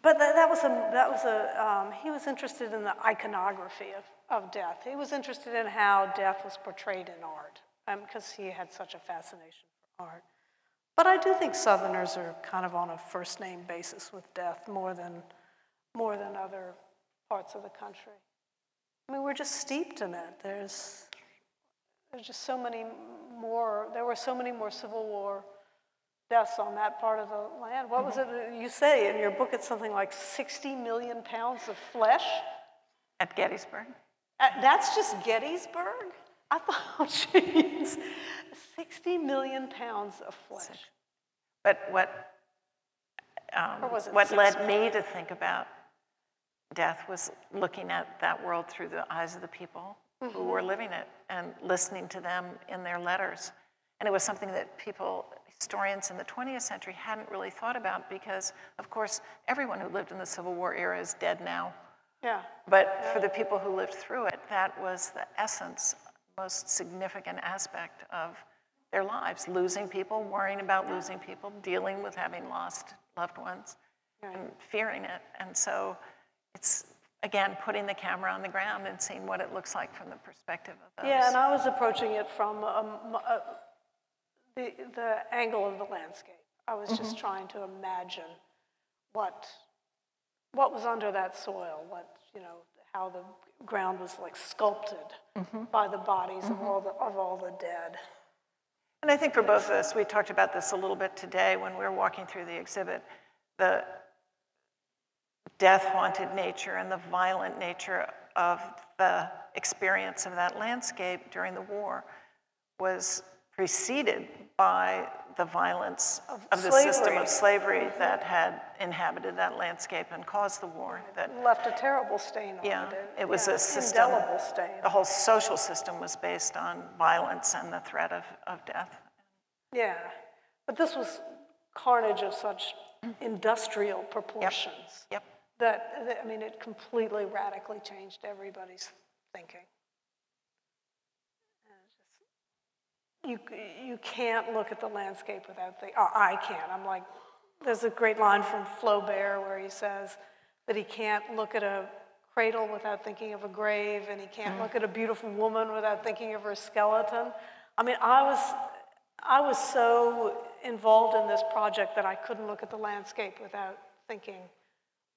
But that, that was a, that was a, um, he was interested in the iconography of, of death. He was interested in how death was portrayed in art, because he had such a fascination for art. But I do think Southerners are kind of on a first name basis with death more than, more than other parts of the country. I mean, we're just steeped in it. There's, there's just so many more, there were so many more Civil War deaths on that part of the land. What was it that you say in your book? It's something like 60 million pounds of flesh. At Gettysburg? Uh, That's just Gettysburg? I thought, jeez, 60 million pounds of flesh. But what, um, Or was it what led me to think about death was looking at that world through the eyes of the people who Mm-hmm. were living it and listening to them in their letters. And it was something that people, historians in the 20th century, hadn't really thought about because, of course, everyone who lived in the Civil War era is dead now. Yeah. But for the people who lived through it, that was the essence, most significant aspect of their lives losing people, worrying about losing people, dealing with having lost loved ones, and fearing it. And so it's, again, putting the camera on the ground and seeing what it looks like from the perspective of those. Yeah, and I was approaching it from um, uh, the, the angle of the landscape. I was just trying to imagine what, what was under that soil, what, you know, how the ground was like sculpted mm-hmm. by the bodies of, mm-hmm. all the, of all the dead. And I think for both of us, we talked about this a little bit today when we were walking through the exhibit. The death haunted nature and the violent nature of the experience of that landscape during the war was preceded by the violence Of of, the system of slavery mm-hmm. that had inhabited that landscape and caused the war. That Left a terrible stain on yeah, it. it was yeah, a system. Indelible stain. The whole social system was based on violence and the threat of, of death. Yeah, but this was carnage of such industrial proportions. Yep. that, that- I mean, it completely radically changed everybody's thinking. And it's just- You, you can't look at the landscape without thinking, or uh, I can't. I'm like, there's a great line from Flaubert where he says that he can't look at a cradle without thinking of a grave, and he can't look at a beautiful woman without thinking of her skeleton. I mean, I was, I was so involved in this project that I couldn't look at the landscape without thinking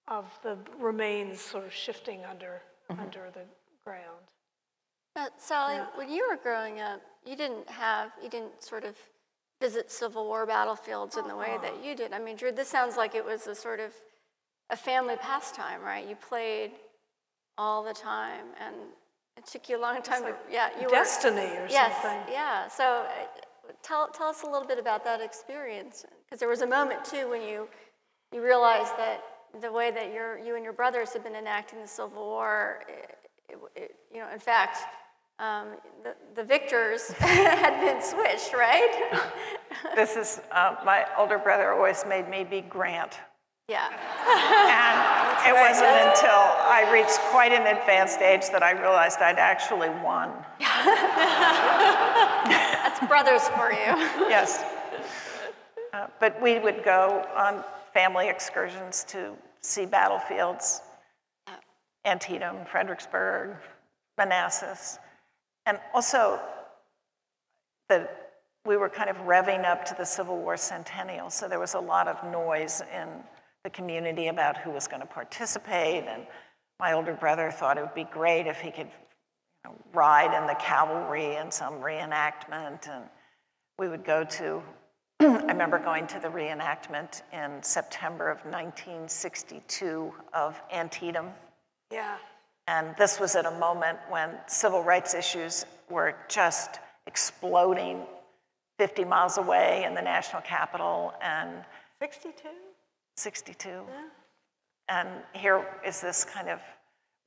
of the remains sort of shifting under, mm-hmm. under the ground. Now, Sally, when you were growing up, you didn't have, you didn't sort of visit Civil War battlefields in the way that you did. I mean, Drew, this sounds like it was a sort of a family pastime, right? You played all the time, and it took you a long time to, yeah, you were. Destiny or Yes, something. yeah. So uh, tell, tell us a little bit about that experience. Because there was a moment, too, when you, you realized that the way that your, you and your brothers had been enacting the Civil War, it, it, it- you know, in fact, um, the, the victors had been switched, right? This is, uh, my older brother always made me be Grant. yeah. And it wasn't until I reached quite an advanced age that I realized I'd actually won. That's brothers for you. Yes. Uh, But we would go on family excursions to see battlefields, Antietam, Fredericksburg, Manassas. And also, the, we were kind of revving up to the Civil War centennial, so there was a lot of noise in the community about who was going to participate. And my older brother thought it would be great if he could you know, ride in the cavalry in some reenactment. And we would go to, I remember going to the reenactment in September of 1962 of Antietam. Yeah. And this was at a moment when civil rights issues were just exploding 50 miles away in the national capital and 62? 62. And here is this kind of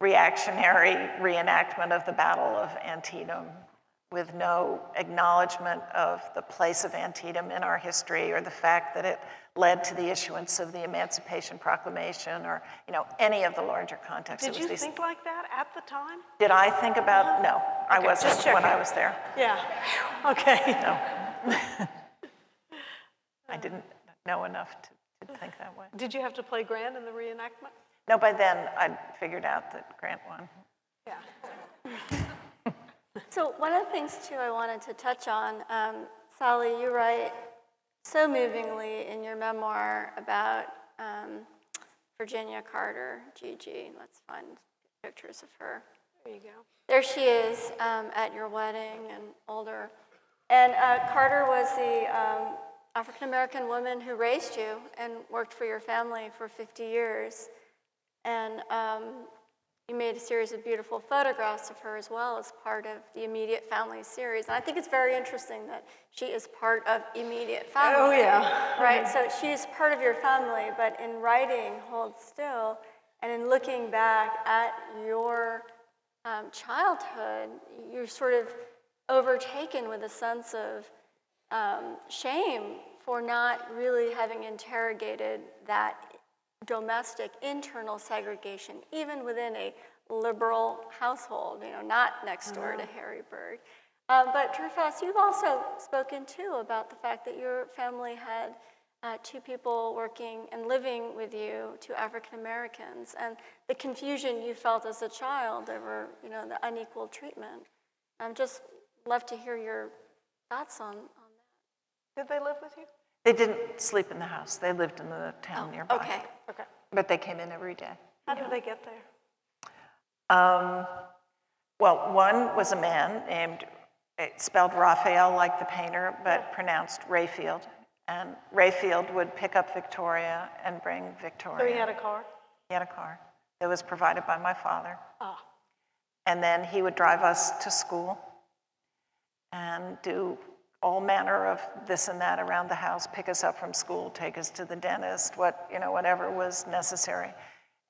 reactionary reenactment of the Battle of Antietam with no acknowledgement of the place of Antietam in our history or the fact that it led to the issuance of the Emancipation Proclamation or, you know, any of the larger contexts. Did It was you these- think like that at the time? Did I think about, no, I wasn't just when I was there. Yeah. Okay. No. I didn't know enough to, to think that way. Did you have to play Grant in the reenactment? No, by then I'd figured out that Grant won. Yeah. So one of the things too I wanted to touch on, um, Sally, you write so movingly in your memoir about um, Virginia Carter, Gigi. Let's find pictures of her. There you go. There she is um, at your wedding and older. And uh, Carter was the um, African American woman who raised you and worked for your family for 50 years. And you made a series of beautiful photographs of her as well as part of the Immediate Family series. And I think it's very interesting that she is part of Immediate Family. Oh, yeah. Right, so she is part of your family, but in writing Hold Still and in looking back at your um, childhood, you're sort of overtaken with a sense of um, shame for not really having interrogated that domestic internal segregation, even within a liberal household, you know, not next door to Harry Byrd. Um, but Drew Faust, you've also spoken too about the fact that your family had uh, two people working and living with you, two African Americans, and the confusion you felt as a child over, you know, the unequal treatment. I'm just love to hear your thoughts on, on Did they live with you? They didn't sleep in the house. They lived in the town nearby. Okay. Okay. But they came in every day. How did they get there? Um, well, one was a man named, it spelled Raphael like the painter, but pronounced Rayfield. And Rayfield would pick up Victoria and bring Victoria. So he had a car? He had a car that was provided by my father. Ah. And then he would drive us to school and do all manner of this and that around the house, pick us up from school, take us to the dentist, what, you know, whatever was necessary.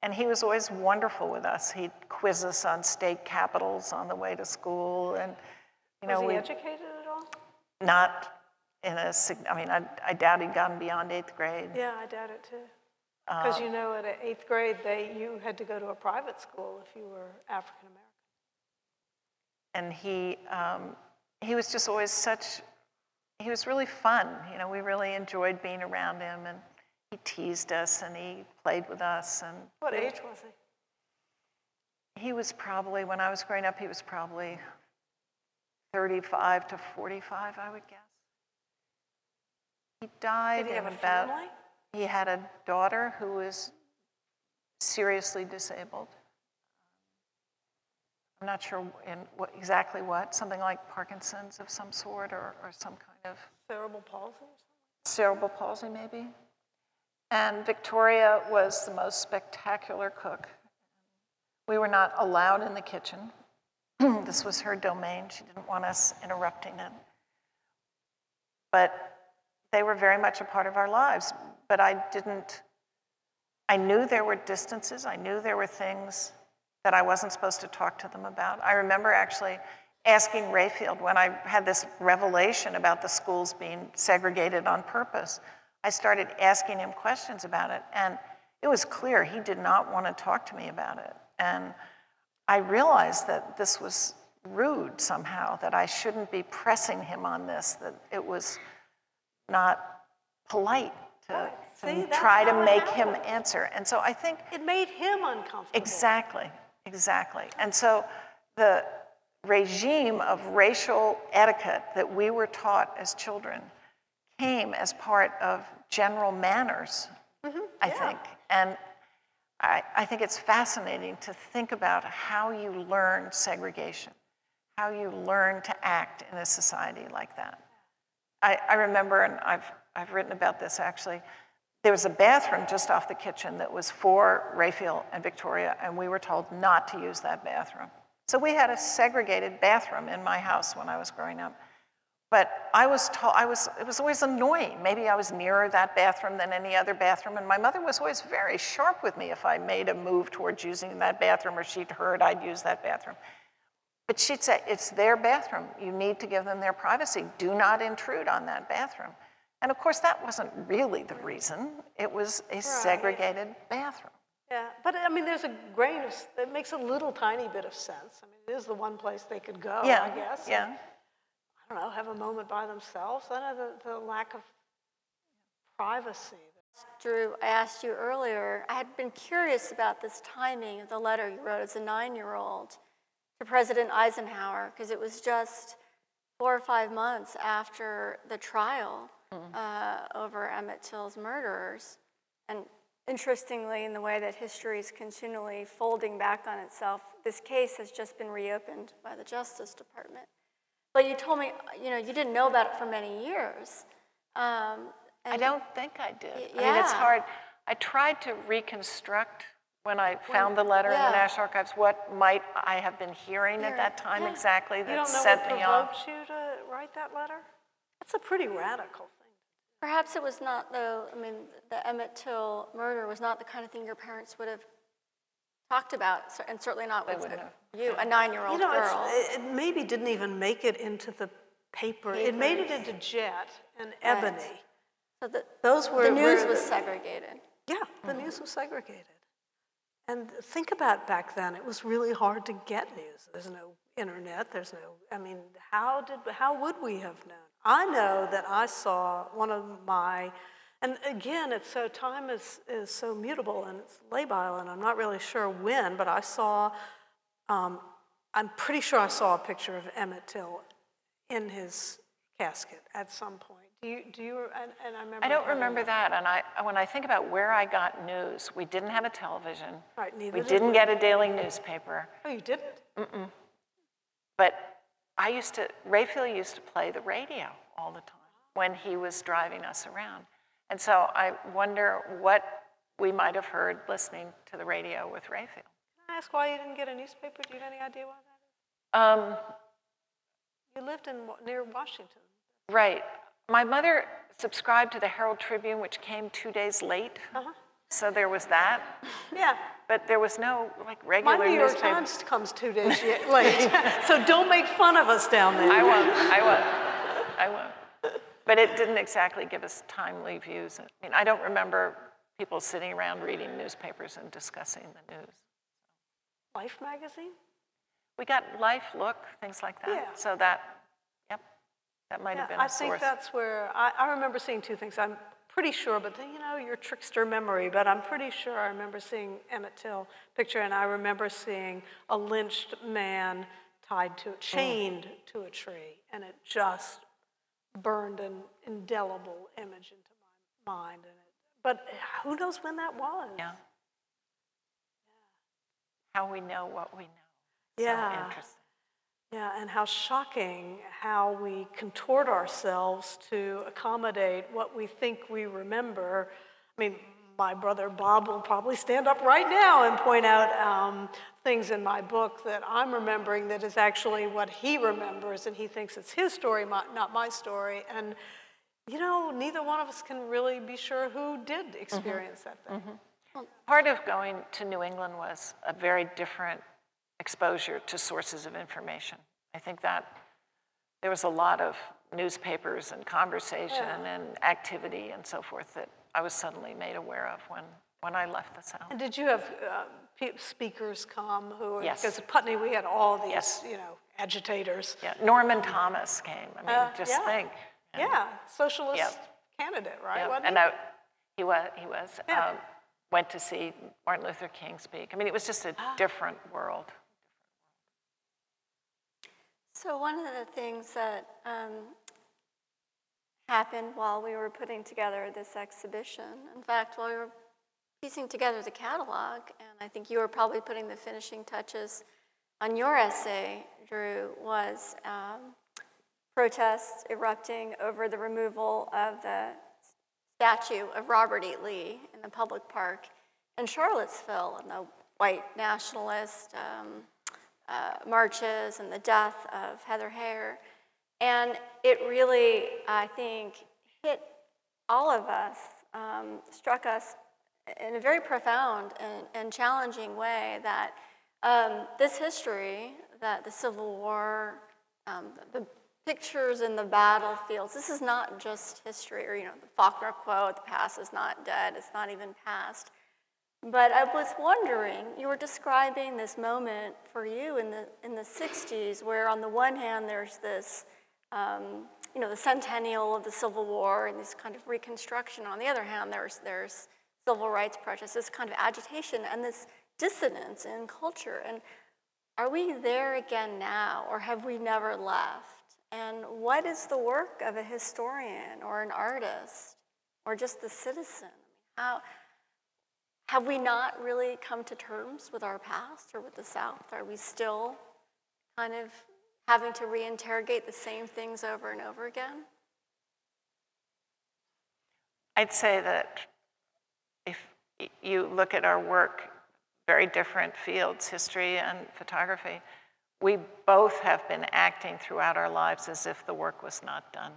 And he was always wonderful with us. He'd quiz us on state capitals on the way to school. And, you know, Was he we, educated at all? not in a, I mean, I, I doubt he'd gotten beyond eighth grade. Yeah, I doubt it too. Because you know, at eighth grade, they you had to go to a private school if you were African American. and he um, he was just always such he was really fun you know we really enjoyed being around him and he teased us and he played with us and What age was he? he was probably when i was growing up he was probably 35 to 45 i would guess he died Did he in have a about family? he had a daughter who was seriously disabled i'm not sure in what, exactly what something like parkinson's of some sort or, or some kind Cerebral palsy? or cerebral palsy maybe. And victoria was the most spectacular cook. We were not allowed in the kitchen. This was her domain. She didn't want us interrupting it. But they were very much a part of our lives. But i didn't i knew there were distances. I knew there were things that i wasn't supposed to talk to them about. I remember actually asking rayfield when i had this revelation about the schools being segregated on purpose i started asking him questions about it and it was clear he did not want to talk to me about it and i realized that this was rude somehow that i shouldn't be pressing him on this that it was not polite to See, and try to make him answer. And so I think It made him uncomfortable. Exactly, exactly. And so the regime of racial etiquette that we were taught as children came as part of general manners, mm-hmm. I think. And I, I think it's fascinating to think about how you learn segregation, how you learn to act in a society like that. I, I remember, and I've, I've written about this actually, there was a bathroom just off the kitchen that was for Raphael and Victoria, and we were told not to use that bathroom. So we had a segregated bathroom in my house when I was growing up. But I was told, I was, it was always annoying. Maybe I was nearer that bathroom than any other bathroom, and my mother was always very sharp with me if I made a move towards using that bathroom or she'd heard I'd use that bathroom. But she'd say, it's their bathroom. You need to give them their privacy. Do not intrude on that bathroom. And of course, that wasn't really the reason. It was a segregated bathroom. Yeah, but I mean, there's a grain of, it makes a little tiny bit of sense. I mean, it is the one place they could go, yeah, I guess. and, Yeah. I don't know, have a moment by themselves. I know the, the lack of privacy. Drew, I asked you earlier, I had been curious about this timing of the letter you wrote as a nine year old to President Eisenhower, because it was just four or five months after the trial uh, over Emmett Till's murderers. And interestingly, in the way that history is continually folding back on itself, this case has just been reopened by the Justice Department. But you told me, you know, you didn't know about it for many years. Um, I don't think I did. Yeah. I mean, it's hard. I tried to reconstruct when I found the letter in the National Archives what might I have been hearing at Hearing, that time yeah. exactly You that don't know set what me off. provoked you to write that letter? That's a pretty radical thing. Perhaps it was not, though, I mean, the Emmett Till murder was not the kind of thing your parents would have talked about, and certainly not with wouldn't you, a nine year You old know, girl. it it maybe didn't even make it into the paper. It made it into Jet and Ebony. So the, Those were the news were was segregated. Yeah, the mm-hmm. news was segregated. And think about back then, it was really hard to get news. There's no internet, there's no, I mean, how did, how would we have known? I know that I saw one of my, and again, it's so, time is, is so mutable and it's labile, and I'm not really sure when, but I saw, um, I'm pretty sure I saw a picture of Emmett Till in his casket at some point. Do you, do you, and, and I remember. I don't remember that. And I, when I think about where I got news, we didn't have a television. Right, neither We did didn't we. get a daily newspaper. Oh, you didn't? But I used to, Raphael used to play the radio all the time when he was driving us around. And so I wonder what we might have heard listening to the radio with Raphael. Can I ask why you didn't get a newspaper? Do you have any idea why that is? Um, You lived in, near Washington. right. My mother subscribed to the Herald Tribune, which came two days late. Uh-huh. So there was that. Yeah. But there was no like regular. My New York newspaper. Times comes two days late. so don't make fun of us down there. I won't. I won't. I won't. But it didn't exactly give us timely views. I mean, I don't remember people sitting around reading newspapers and discussing the news. Life magazine? We got Life, Look, things like that. Yeah. So that, yep, that might Yeah, have been I think source. that's where, I, I remember seeing two things. I'm pretty sure, but then, you know, your trickster memory, but I'm pretty sure I remember seeing Emmett Till picture, and I remember seeing a lynched man tied to, mm. chained to a tree, and it just burned an indelible image into my mind. And it, but who knows when that was? Yeah. How we know what we know. Yeah. So interesting. Yeah, and how shocking how we contort ourselves to accommodate what we think we remember. I mean, my brother Bob will probably stand up right now and point out um, things in my book that I'm remembering that is actually what he remembers, and he thinks it's his story, my- not my story. And, you know, neither one of us can really be sure who did experience that thing. Part of going to New England was a very different exposure to sources of information. I think that there was a lot of newspapers and conversation and activity and so forth that I was suddenly made aware of when, when I left the South. And did you have uh, pe- speakers come who, Yes. because at Putney we had all these, Yes. you know, agitators. Yeah, Norman Thomas came. I mean, Uh, just yeah. think. Yeah, socialist Yeah. candidate, right? Yeah, and he? I, He was, he was. Yeah. Um, went to see Martin Luther King speak. I mean, it was just a different world. So, one of the things that um, happened while we were putting together this exhibition, in fact, while we were piecing together the catalog, and I think you were probably putting the finishing touches on your essay, Drew, was um, protests erupting over the removal of the statue of Robert E. Lee in the public park in Charlottesville and the white nationalist um, uh, marches and the death of Heather Heyer. And it really, I think, hit all of us, um, struck us in a very profound and, and challenging way that um, this history, that the Civil War, um, the pictures in the battlefields, this is not just history, or, you know, the Faulkner quote, the past is not dead, it's not even past. But I was wondering, you were describing this moment for you in the, in the 60s, where on the one hand there's this, um, you know, the centennial of the Civil War and this kind of reconstruction. On the other hand, there's, there's civil rights protests, this kind of agitation and this dissonance in culture. And are we there again now, or have we never left? And what is the work of a historian or an artist or just the citizen? How, have we not really come to terms with our past or with the South? Are we still kind of having to reinterrogate the same things over and over again? I'd say that if you look at our work, very different fields, history and photography, we both have been acting throughout our lives as if the work was not done.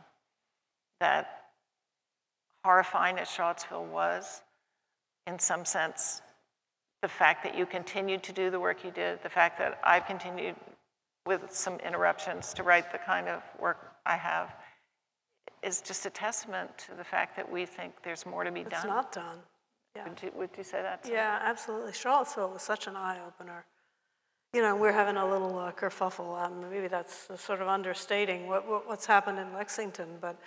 That horrifying as Charlottesville was, in some sense, the fact that you continued to do the work you did, the fact that I've continued with some interruptions to write the kind of work I have, is just a testament to the fact that we think there's more to be It's done. It's not done. Yeah. Would you, would you say that? too? Yeah, absolutely. Charlottesville was such an eye opener. You know, we're having a little uh, kerfuffle. Um, maybe that's sort of understating what, what, what's happened in Lexington. But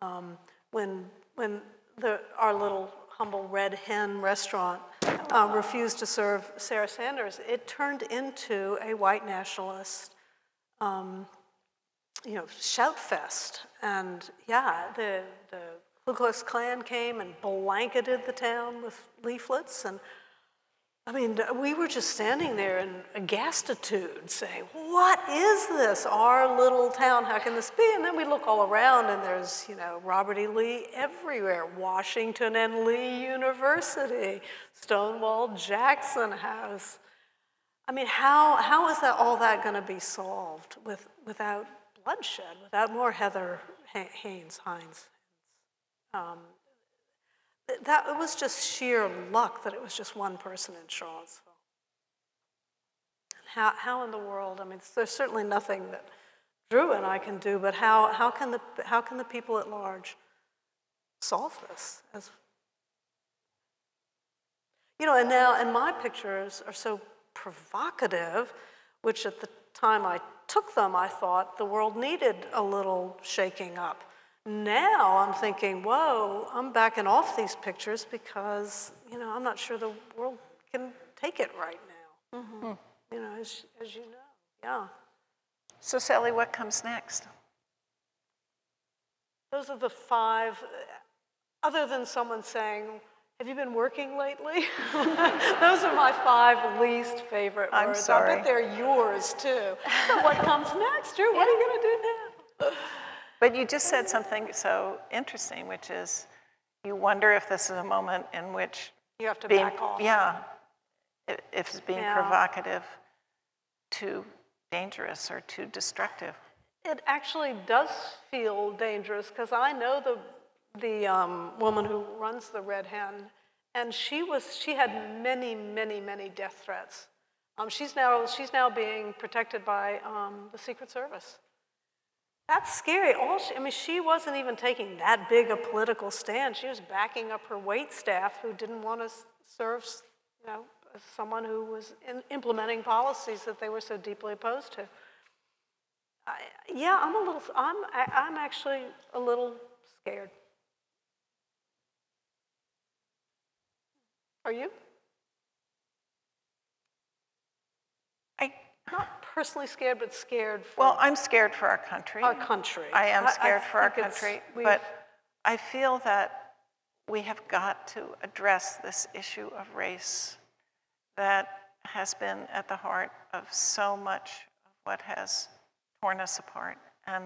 um, when when the, our little humble Red Hen restaurant uh, refused to serve Sarah Sanders, it turned into a white nationalist, um, you know, shout fest. And yeah, the the Ku Klux Klan came and blanketed the town with leaflets and. I mean, we were just standing there in agastitude saying, What is this? Our little town, how can this be? And then we look all around and there's, you know, Robert E. Lee everywhere Washington and Lee University, Stonewall Jackson House. I mean, how, how is that all that going to be solved with, without bloodshed, without more Heather Haynes, Hines? Um, that it was just sheer luck that it was just one person in Charlottesville. How, how in the world? I mean, there's certainly nothing that Drew and I can do, but how, how, can, the, how can the people at large solve this? As, you know, and now, and my pictures are so provocative, which at the time I took them, I thought the world needed a little shaking up. Now I'm thinking, whoa, I'm backing off these pictures because, you know, I'm not sure the world can take it right now. Mm-hmm. You know, as, as you know, yeah. So, Sally, what comes next? Those are the five, other than someone saying, have you been working lately? Those are my five least favorite I'm words. sorry. I bet they're yours too. But what comes next, Drew? What are you going to do now? But you just said something so interesting, which is you wonder if this is a moment in which You have to being, back off. yeah, if it's being Yeah. provocative, too dangerous or too destructive. It actually does feel dangerous because I know the the um, woman who runs the Red Hen, and she was she had many, many, many death threats. Um, she's now she's now being protected by um, the Secret Service. That's scary. All she, I mean, she wasn't even taking that big a political stand. She was backing up her wait staff who didn't want to serve, you know, someone who was in, implementing policies that they were so deeply opposed to. I, yeah, I'm a little. I'm. I, I'm actually a little scared. Are you? I, Not personally scared, but scared for well, I'm scared for our country. our country. I am scared for our country, but I feel that we have got to address this issue of race that has been at the heart of so much of what has torn us apart. And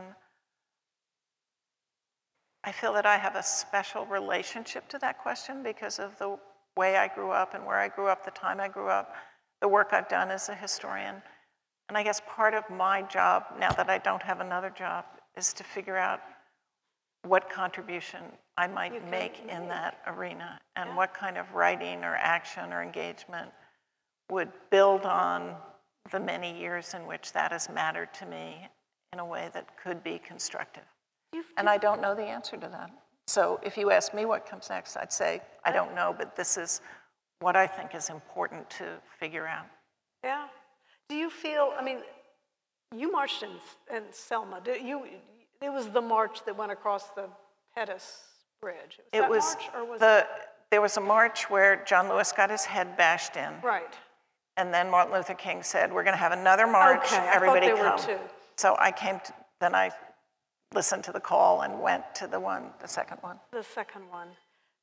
I feel that I have a special relationship to that question because of the way I grew up and where I grew up, the time I grew up, the work I've done as a historian. And I guess part of my job, now that I don't have another job, is to figure out what contribution I might make in that arena and what kind of writing or action or engagement would build on the many years in which that has mattered to me in a way that could be constructive. And I don't know the answer to that. So if you ask me what comes next, I'd say, I don't know, but this is what I think is important to figure out. Yeah. Do you feel, I mean, you marched in, in Selma. Did you, it was the march that went across the Pettus Bridge. It was march, or was the, there was a march where John Lewis got his head bashed in. Right. And then Martin Luther King said, we're going to have another march, Okay, everybody come. So I came, to, then I listened to the call and went to the one, the second one. The second one.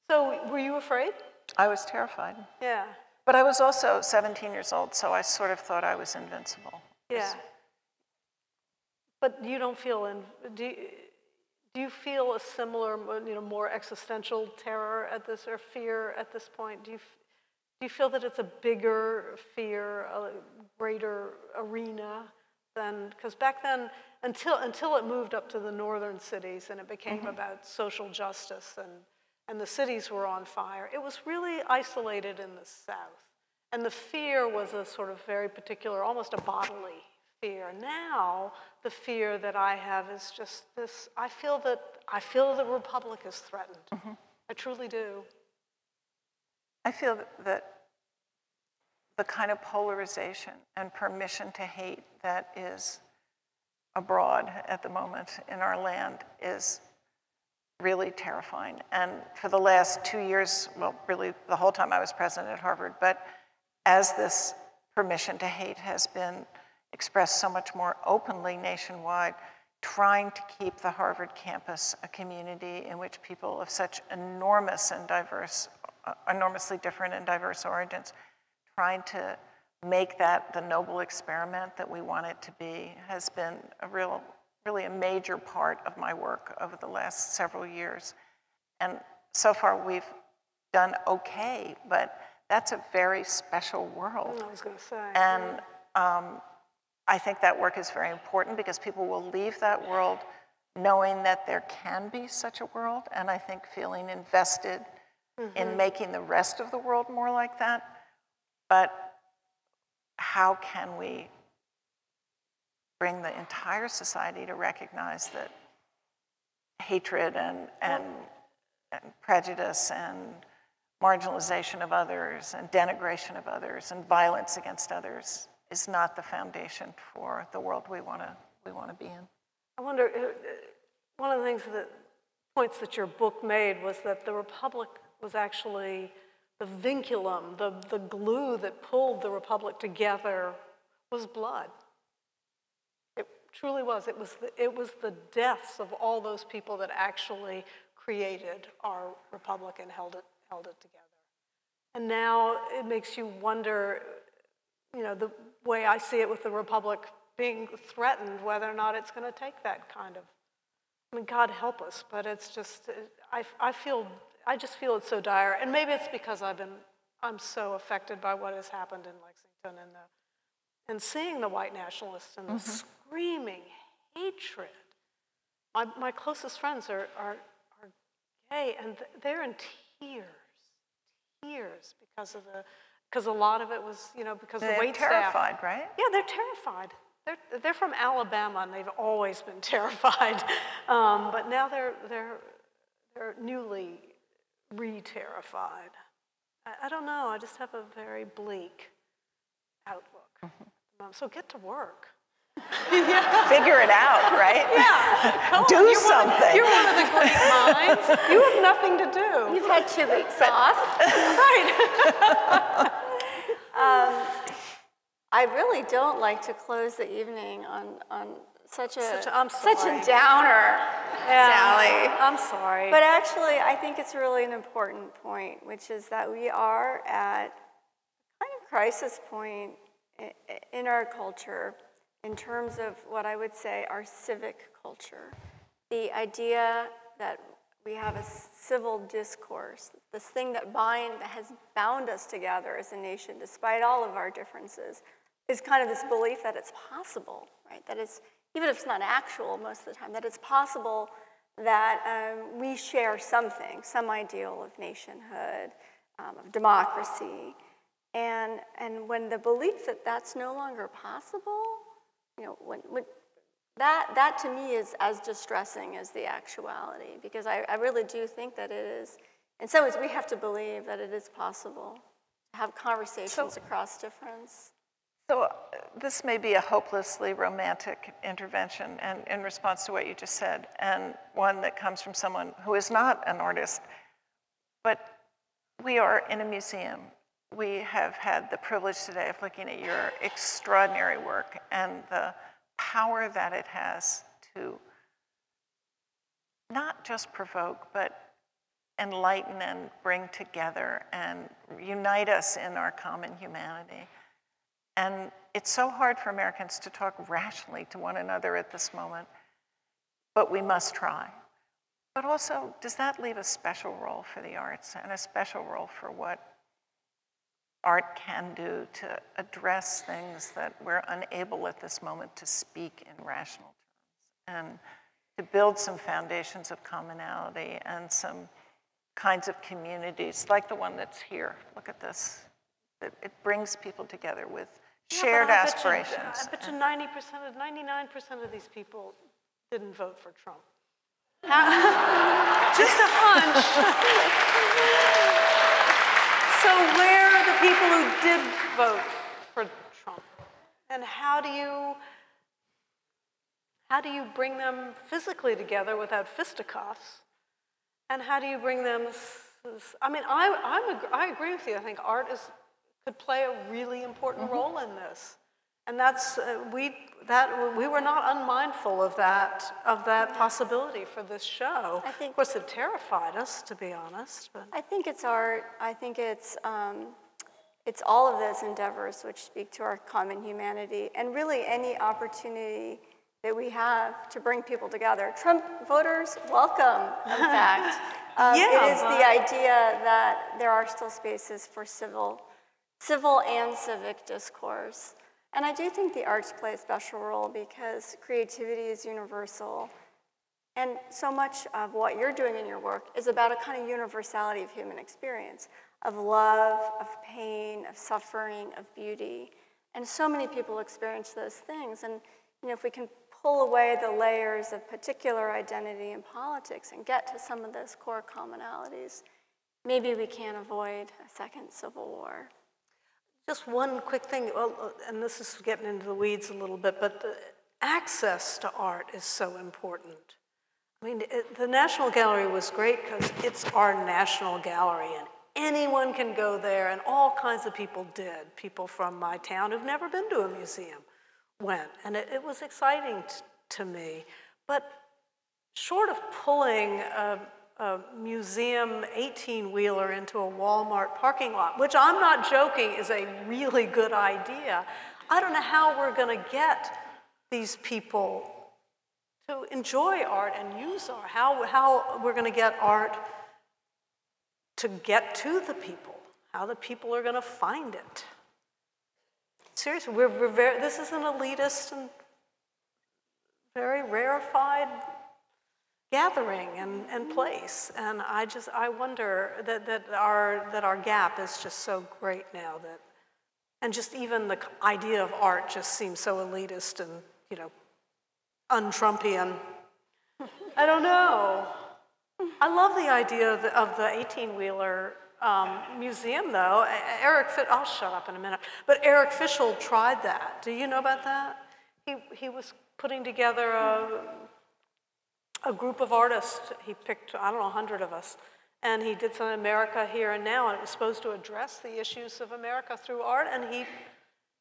So were you afraid? I was terrified. Yeah. But I was also 17 years old, so I sort of thought I was invincible. Yeah. But you don't feel, in, do, you, do you feel a similar, you know, more existential terror at this, or fear at this point? Do you, do you feel that it's a bigger fear, a greater arena than, because back then, until, until it moved up to the northern cities and it became mm-hmm. about social justice and, and the cities were on fire, it was really isolated in the south. And the fear was a sort of very particular, almost a bodily fear. Now, the fear that I have is just this I feel that I feel the republic is threatened. Mm-hmm. I truly do. I feel that- that the kind of polarization and permission to hate that is abroad at the moment in our land is really terrifying. And for the last two years, well, really the whole time I was president at Harvard, but as this permission to hate has been expressed so much more openly nationwide, trying to keep the Harvard campus a community in which people of such enormous and diverse, uh, enormously different and diverse origins, trying to make that the noble experiment that we want it to be has been a real, really a major part of my work over the last several years. And so far we've done okay, but that's a very special world. I was going to say. And um, I think that work is very important because people will leave that world knowing that there can be such a world, and I think feeling invested in making the rest of the world more like that. But how can we bring the entire society to recognize that hatred and, and, and prejudice and marginalization of others and denigration of others and violence against others is not the foundation for the world we want to we want to be in. I wonder, uh, one of the things that points that your book made was that the Republic was actually the vinculum, the, the glue that pulled the Republic together was blood. Truly was. It was the, it was the deaths of all those people that actually created our Republic and held it, held it together. And now it makes you wonder, you know, the way I see it with the Republic being threatened, whether or not it's going to take that kind of. I mean, God help us, but it's just, I, I feel, I just feel it's so dire. And maybe it's because I've been, I'm so affected by what has happened in Lexington and the, and seeing the white nationalists and the screaming hatred. My, my closest friends are, are, are gay, and they're in tears, tears because of the, because a lot of it was, you know, because the They're wait staff. terrified, right? Yeah, they're terrified. They're, they're from Alabama and they've always been terrified. Um, but now they're, they're, they're newly re terrified. I, I don't know, I just have a very bleak outlook. Um, so get to work. Figure it out, right? Yeah. Do you're something. One of, you're one of the great minds. You have nothing to do. You've had two weeks off. Right. I really don't like to close the evening on, on such a Such a- I'm such a downer, Sally. I'm sorry. But actually, I think it's really an important point, which is that we are at kind of crisis point i- i- in our culture in terms of what I would say our civic culture. The idea that we have a civil discourse, this thing that bind that has bound us together as a nation, despite all of our differences, is kind of this belief that it's possible, right? That it's even if it's not actual most of the time, that it's possible that um, we share something, some ideal of nationhood, um, of democracy. And, and when the belief that that's no longer possible, you know, when, when, that, that to me is as distressing as the actuality, because I, I really do think that it is, in some ways, we have to believe that it is possible to have conversations across difference. So uh, this may be a hopelessly romantic intervention and in response to what you just said, and one that comes from someone who is not an artist, but we are in a museum. We have had the privilege today of looking at your extraordinary work and the power that it has to not just provoke, but enlighten and bring together and unite us in our common humanity. And it's so hard for Americans to talk rationally to one another at this moment, but we must try. But also, does that leave a special role for the arts and a special role for what art can do to address things that we're unable at this moment to speak in rational terms and to build some foundations of commonality and some kinds of communities like the one that's here. Look at this. It, it brings people together with shared I bet you- aspirations. I bet you 90% of, 99% of these people didn't vote for Trump. Just a hunch. so where people who did vote for Trump? And how do you, how do you bring them physically together without fisticuffs? And how do you bring them, I mean, I, I'm, ag- I agree with you. I think art is, could play a really important role in this. And that's, uh, we, that, we were not unmindful of that, of that possibility for this show. I think- Of course, it terrified us, to be honest, but. I think it's art. I think it's um, it's all of those endeavors which speak to our common humanity, and really any opportunity that we have to bring people together. Trump voters, welcome. In fact, um, Yeah, it is the idea that there are still spaces for civil, civil and civic discourse. And I do think the arts play a special role because creativity is universal. And so much of what you're doing in your work is about a kind of universality of human experience, of love, of pain, of suffering, of beauty. And so many people experience those things. And you know, if we can pull away the layers of particular identity in politics and get to some of those core commonalities, maybe we can avoid a second civil war. Just one quick thing, uh, and this is getting into the weeds a little bit, but access to art is so important. I mean, it, the National Gallery was great because it's our national gallery, and anyone can go there, and all kinds of people did. People from my town who've never been to a museum went, and it, it was exciting to me. But short of pulling a, a museum 18 wheeler into a Walmart parking lot, which I'm not joking is a really good idea, I don't know how we're going to get these people to enjoy art and use art, how, how we're going to get art to get to the people, how the people are going to find it. Seriously, we're, we're very, this is an elitist and very rarefied gathering and, and place. And I just, I wonder that, that, our, that our gap is just so great now that, and just even the idea of art just seems so elitist and, you know, un-Trumpian. I don't know. I love the idea of the, 18-wheeler um, museum, though. Eric, Fi- I'll shut up in a minute. But Eric Fischl tried that. Do you know about that? he, he was putting together a, a group of artists. He picked, I don't know, 100 of us. And he did some America Here and Now, and it was supposed to address the issues of America through art. And he,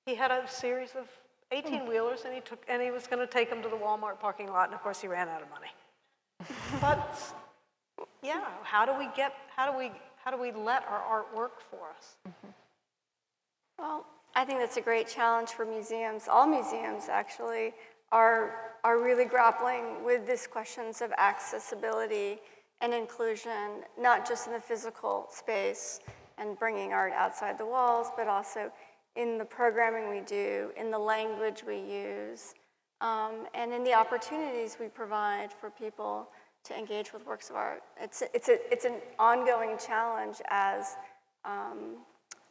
he had a series of 18 wheelers, and he, took, and he was going to take them to the Walmart parking lot, and of course, he ran out of money. but yeah, how do we get, how do we, how do we let our art work for us? Well, I think that's a great challenge for museums. All museums actually are, are really grappling with these questions of accessibility and inclusion, not just in the physical space and bringing art outside the walls, but also in the programming we do, in the language we use, um, and in the opportunities we provide for people to engage with works of art. It's, it's, a, it's an ongoing challenge as um,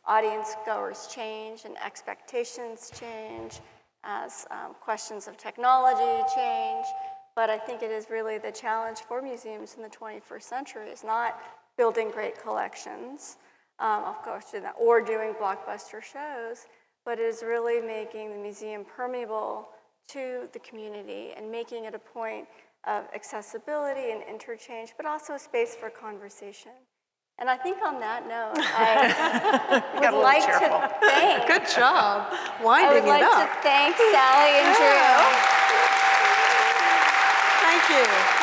audience goers change and expectations change, as um, questions of technology change. But I think it is really the challenge for museums in the 21st century is not building great collections, um, of course, or doing blockbuster shows, but it is really making the museum permeable to the community and making it a point of accessibility and interchange, but also a space for conversation. And I think on that note, I would like cheerful. to thank. Good job winding I would like to thank Sally and Drew. Thank you.